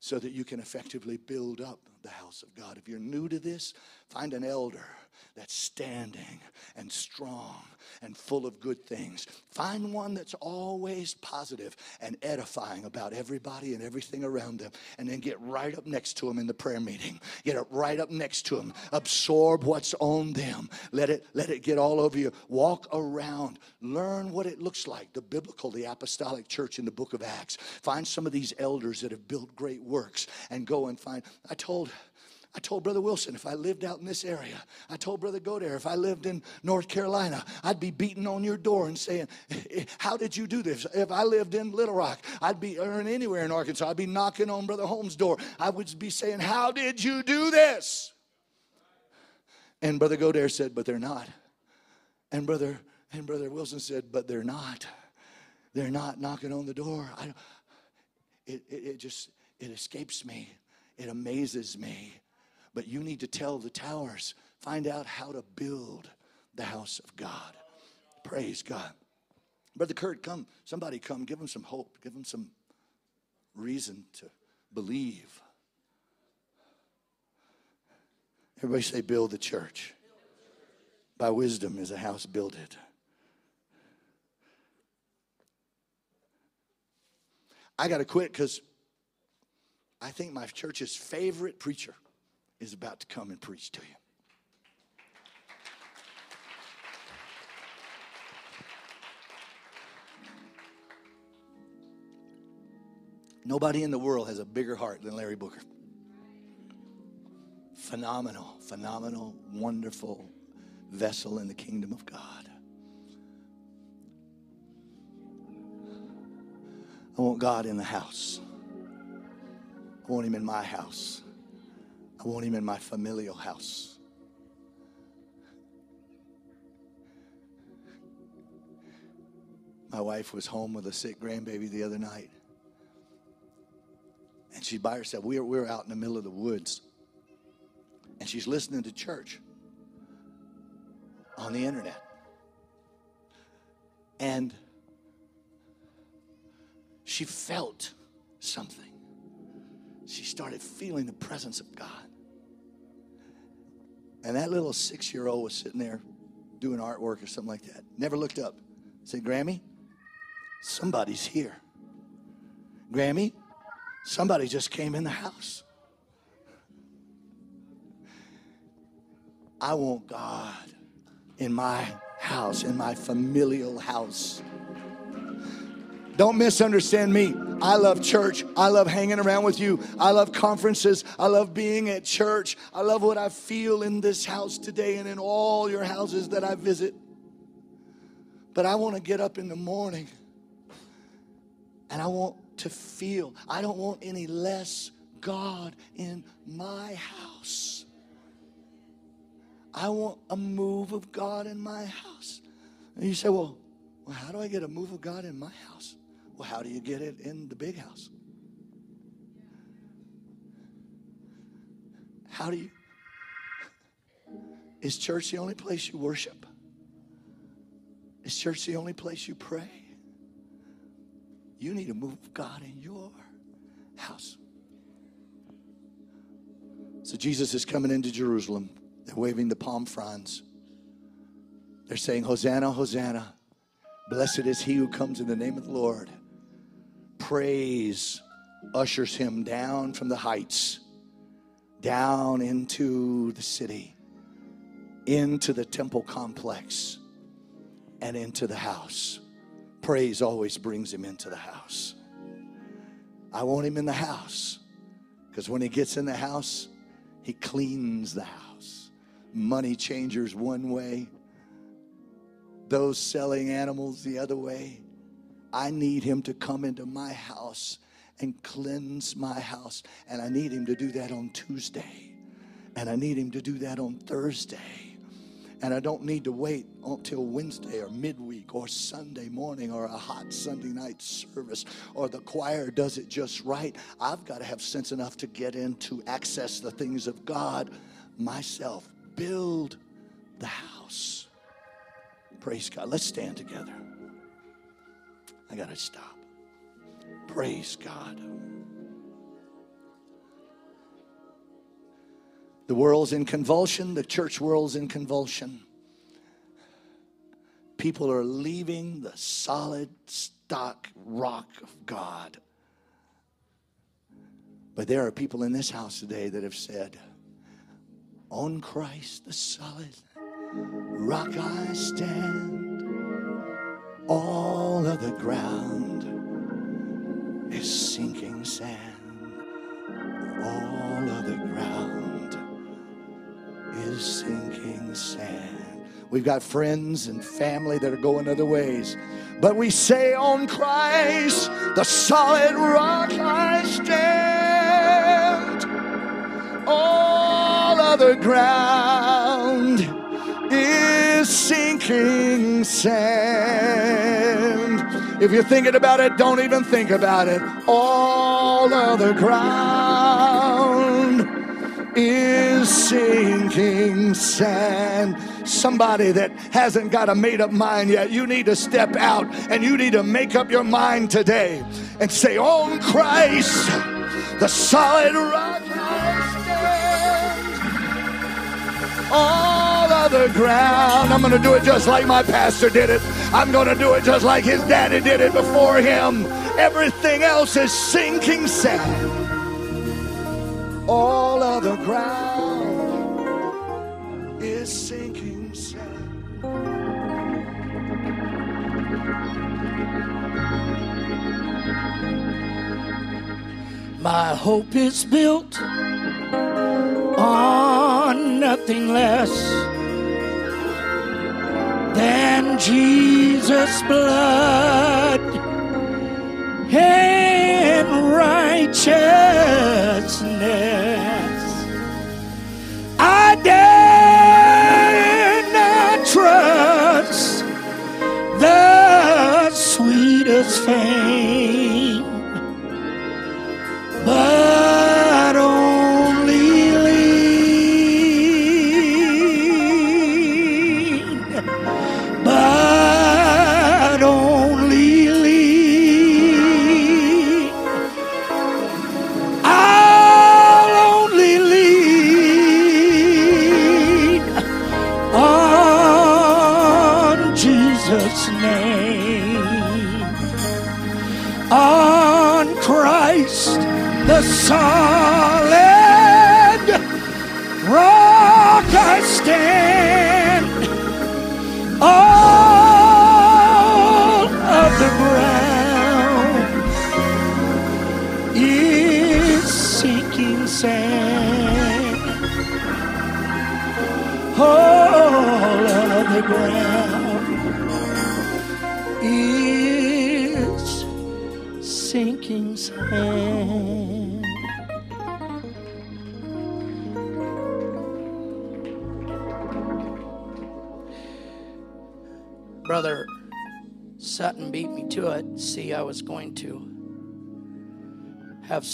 so that you can effectively build up the house of God. If you're new to this, find an elder that's standing and strong and full of good things. Find one that's always positive and edifying about everybody and everything around them. And then get right up next to them in the prayer meeting. Get it right up next to them. Absorb what's on them. Let it, let it get all over you. Walk around. Learn what it looks like. The biblical, the apostolic church in the book of Acts. Find some of these elders that have built great works and go and find. I told I told Brother Wilson if I lived out in this area, I told Brother Godare if I lived in North Carolina, I'd be beating on your door and saying, (laughs) How did you do this? If I lived in Little Rock, I'd be, or anywhere in Arkansas, I'd be knocking on Brother Holmes' door. I would be saying, How did you do this? And Brother Godare said, But they're not. And Brother, and Brother Wilson said, But they're not. They're not knocking on the door. I, it, it, it just, it escapes me. It amazes me but you need to tell the towers, find out how to build the house of God. Praise God. Brother Kurt, come. Somebody come. Give them some hope. Give them some reason to believe. Everybody say, build the church. By wisdom is a house builded. I got to quit because I think my church's favorite preacher is about to come and preach to you. Nobody in the world has a bigger heart than Larry Booker. Phenomenal, phenomenal, wonderful vessel in the kingdom of God. I want God in the house. I want Him in my house. I want him in my familial house. My wife was home with a sick grandbaby the other night. And she's by herself. We were, we were out in the middle of the woods. And she's listening to church on the internet. And she felt something. She started feeling the presence of God. And that little six year old was sitting there doing artwork or something like that. Never looked up. Said, Grammy, somebody's here. Grammy, somebody just came in the house. I want God in my house, in my familial house. Don't misunderstand me. I love church. I love hanging around with you. I love conferences. I love being at church. I love what I feel in this house today and in all your houses that I visit. But I want to get up in the morning and I want to feel. I don't want any less God in my house. I want a move of God in my house. And you say, well, well, how do I get a move of God in my house? Well, how do you get it in the big house? How do you? Is church the only place you worship? Is church the only place you pray? You need to move God in your house. So Jesus is coming into Jerusalem. They're waving the palm fronds. They're saying, Hosanna, Hosanna. Blessed is he who comes in the name of the Lord. Praise ushers him down from the heights, down into the city, into the temple complex, and into the house. Praise always brings him into the house. I want him in the house because when he gets in the house, he cleans the house. Money changers one way, those selling animals the other way. I need him to come into my house and cleanse my house. And I need him to do that on Tuesday. And I need him to do that on Thursday. And I don't need to wait until Wednesday or midweek or Sunday morning or a hot Sunday night service or the choir does it just right. I've got to have sense enough to get in to access the things of God myself. Build the house. Praise God. Let's stand together. I got to stop. Praise God. The world's in convulsion, the church world's in convulsion. People are leaving the solid stock rock of God. But there are people in this house today that have said, On Christ, the solid rock I stand, all of the ground is sinking sand. All of the ground is sinking sand. We've got friends and family that are going other ways. But we say on Christ, the solid rock I stand. All other ground is sinking sand. If you're thinking about it, don't even think about it. All other ground is sinking sand. Somebody that hasn't got a made up mind yet, you need to step out and you need to make up your mind today and say, On Christ, the solid rock I stand. All other ground. I'm going to do it just like my pastor did it. I'm going to do it just like his daddy did it before him. Everything else is sinking sand. All other ground is sinking sand. My hope is built on nothing less than Jesus' blood and righteousness. I dare not trust the sweetest fame but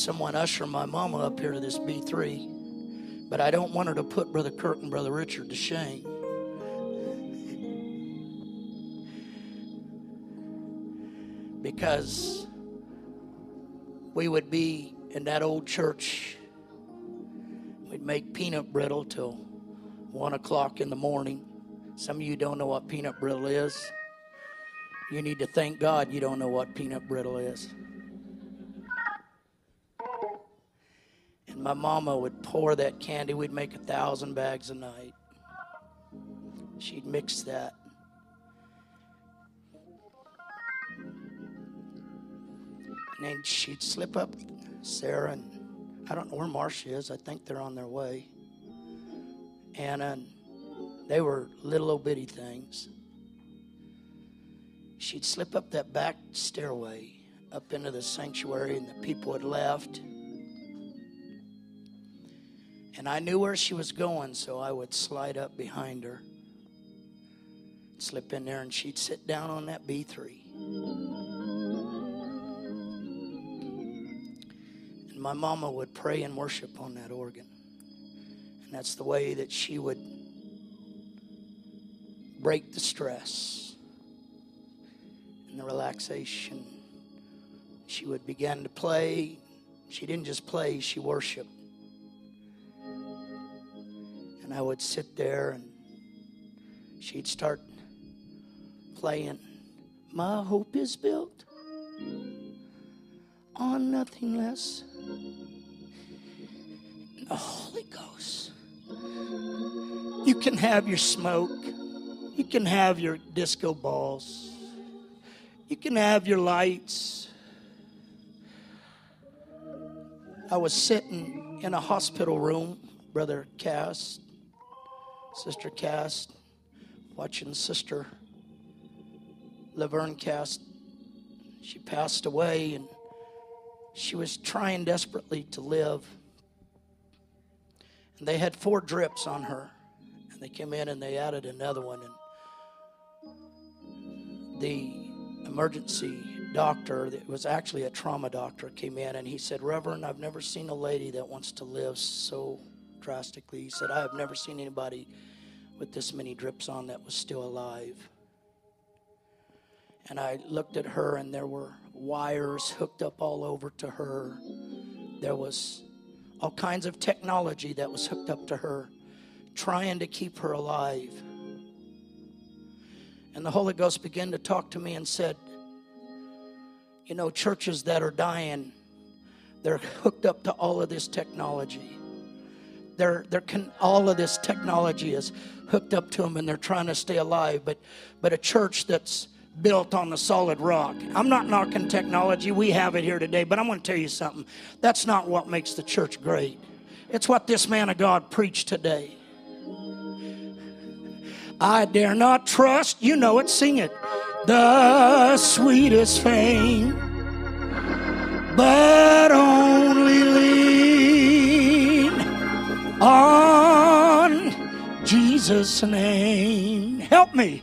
someone usher my mama up here to this B3, but I don't want her to put Brother Kurt and Brother Richard to shame. because we would be in that old church. We'd make peanut brittle till one o'clock in the morning, Some of you don't know what peanut brittle is. You need to thank God you don't know what peanut brittle is. And my mama would pour that candy. We'd make a thousand bags a night. She'd mix that. And then she'd slip up Sarah and I don't know where Marcia is. I think they're on their way. Anna and they were little old bitty things. She'd slip up that back stairway up into the sanctuary, and the people had left. And I knew where she was going, so I would slide up behind her, slip in there, and she'd sit down on that B3. And my mama would pray and worship on that organ. And that's the way that she would break the stress and the relaxation. She would begin to play. She didn't just play, she worshiped. I would sit there and she'd start playing. My hope is built on nothing less. The Holy Ghost. You can have your smoke. You can have your disco balls. You can have your lights. I was sitting in a hospital room, Brother Cass, Sister Cass, watching Sister Laverne Cass. She passed away and she was trying desperately to live. And they had four drips on her. And they came in and they added another one. And the emergency doctor that was actually a trauma doctor came in and he said reverend i've never seen a lady that wants to live so drastically. He said i have never seen anybody with this many drips on that was still alive. And i looked at her and there were wires hooked up all over to her. There was all kinds of technology that was hooked up to her trying to keep her alive. And the Holy Ghost began to talk to me and said, You know, churches that are dying, they're hooked up to all of this technology. They're, they're con- all of this technology is hooked up to them and they're trying to stay alive. But, but a church that's built on the solid rock. I'm not knocking technology, we have it here today, but I'm going to tell you something. That's not what makes the church great. It's what this man of God preached today. I dare not trust, you know it, sing it. The sweetest fame, but only Jesus' name. Help me.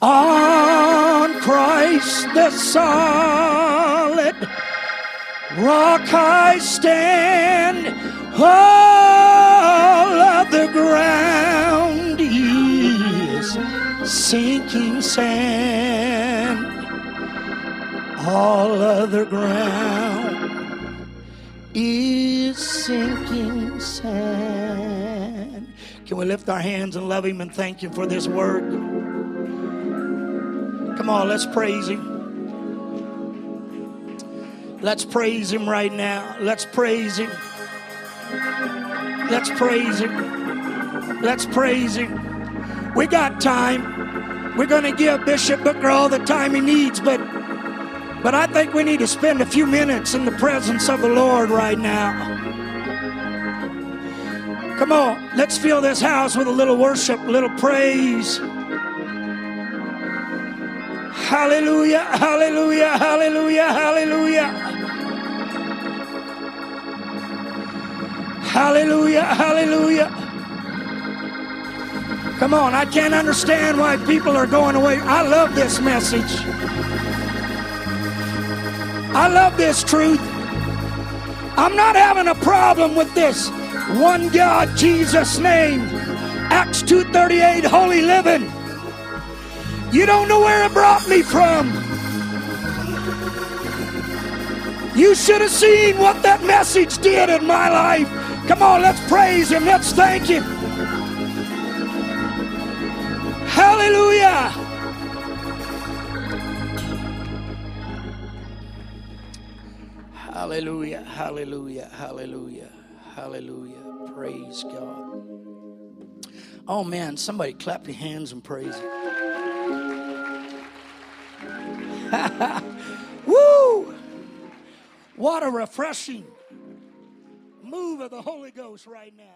On Christ the solid rock I stand, all of the ground is sinking sand, all other ground is sinking sand. Can we lift our hands and love Him and thank Him for this word? Come on, let's praise Him. Let's praise Him right now. Let's praise Him. Let's praise Him. Let's praise Him. We got time. We're going to give Bishop Booker all the time he needs, but but I think we need to spend a few minutes in the presence of the Lord right now. Come on, let's fill this house with a little worship, a little praise. Hallelujah, hallelujah, hallelujah, hallelujah. Hallelujah, hallelujah. Come on, I can't understand why people are going away. I love this message. I love this truth. I'm not having a problem with this. One God, Jesus name. Acts 2:38 holy living. You don't know where it brought me from. You should have seen what that message did in my life. Come on, let's praise him. Let's thank him. Hallelujah. Hallelujah, hallelujah, hallelujah, hallelujah. Praise God. Oh man, somebody clap your hands and praise. (laughs) Woo! What a refreshing move of the Holy Ghost right now.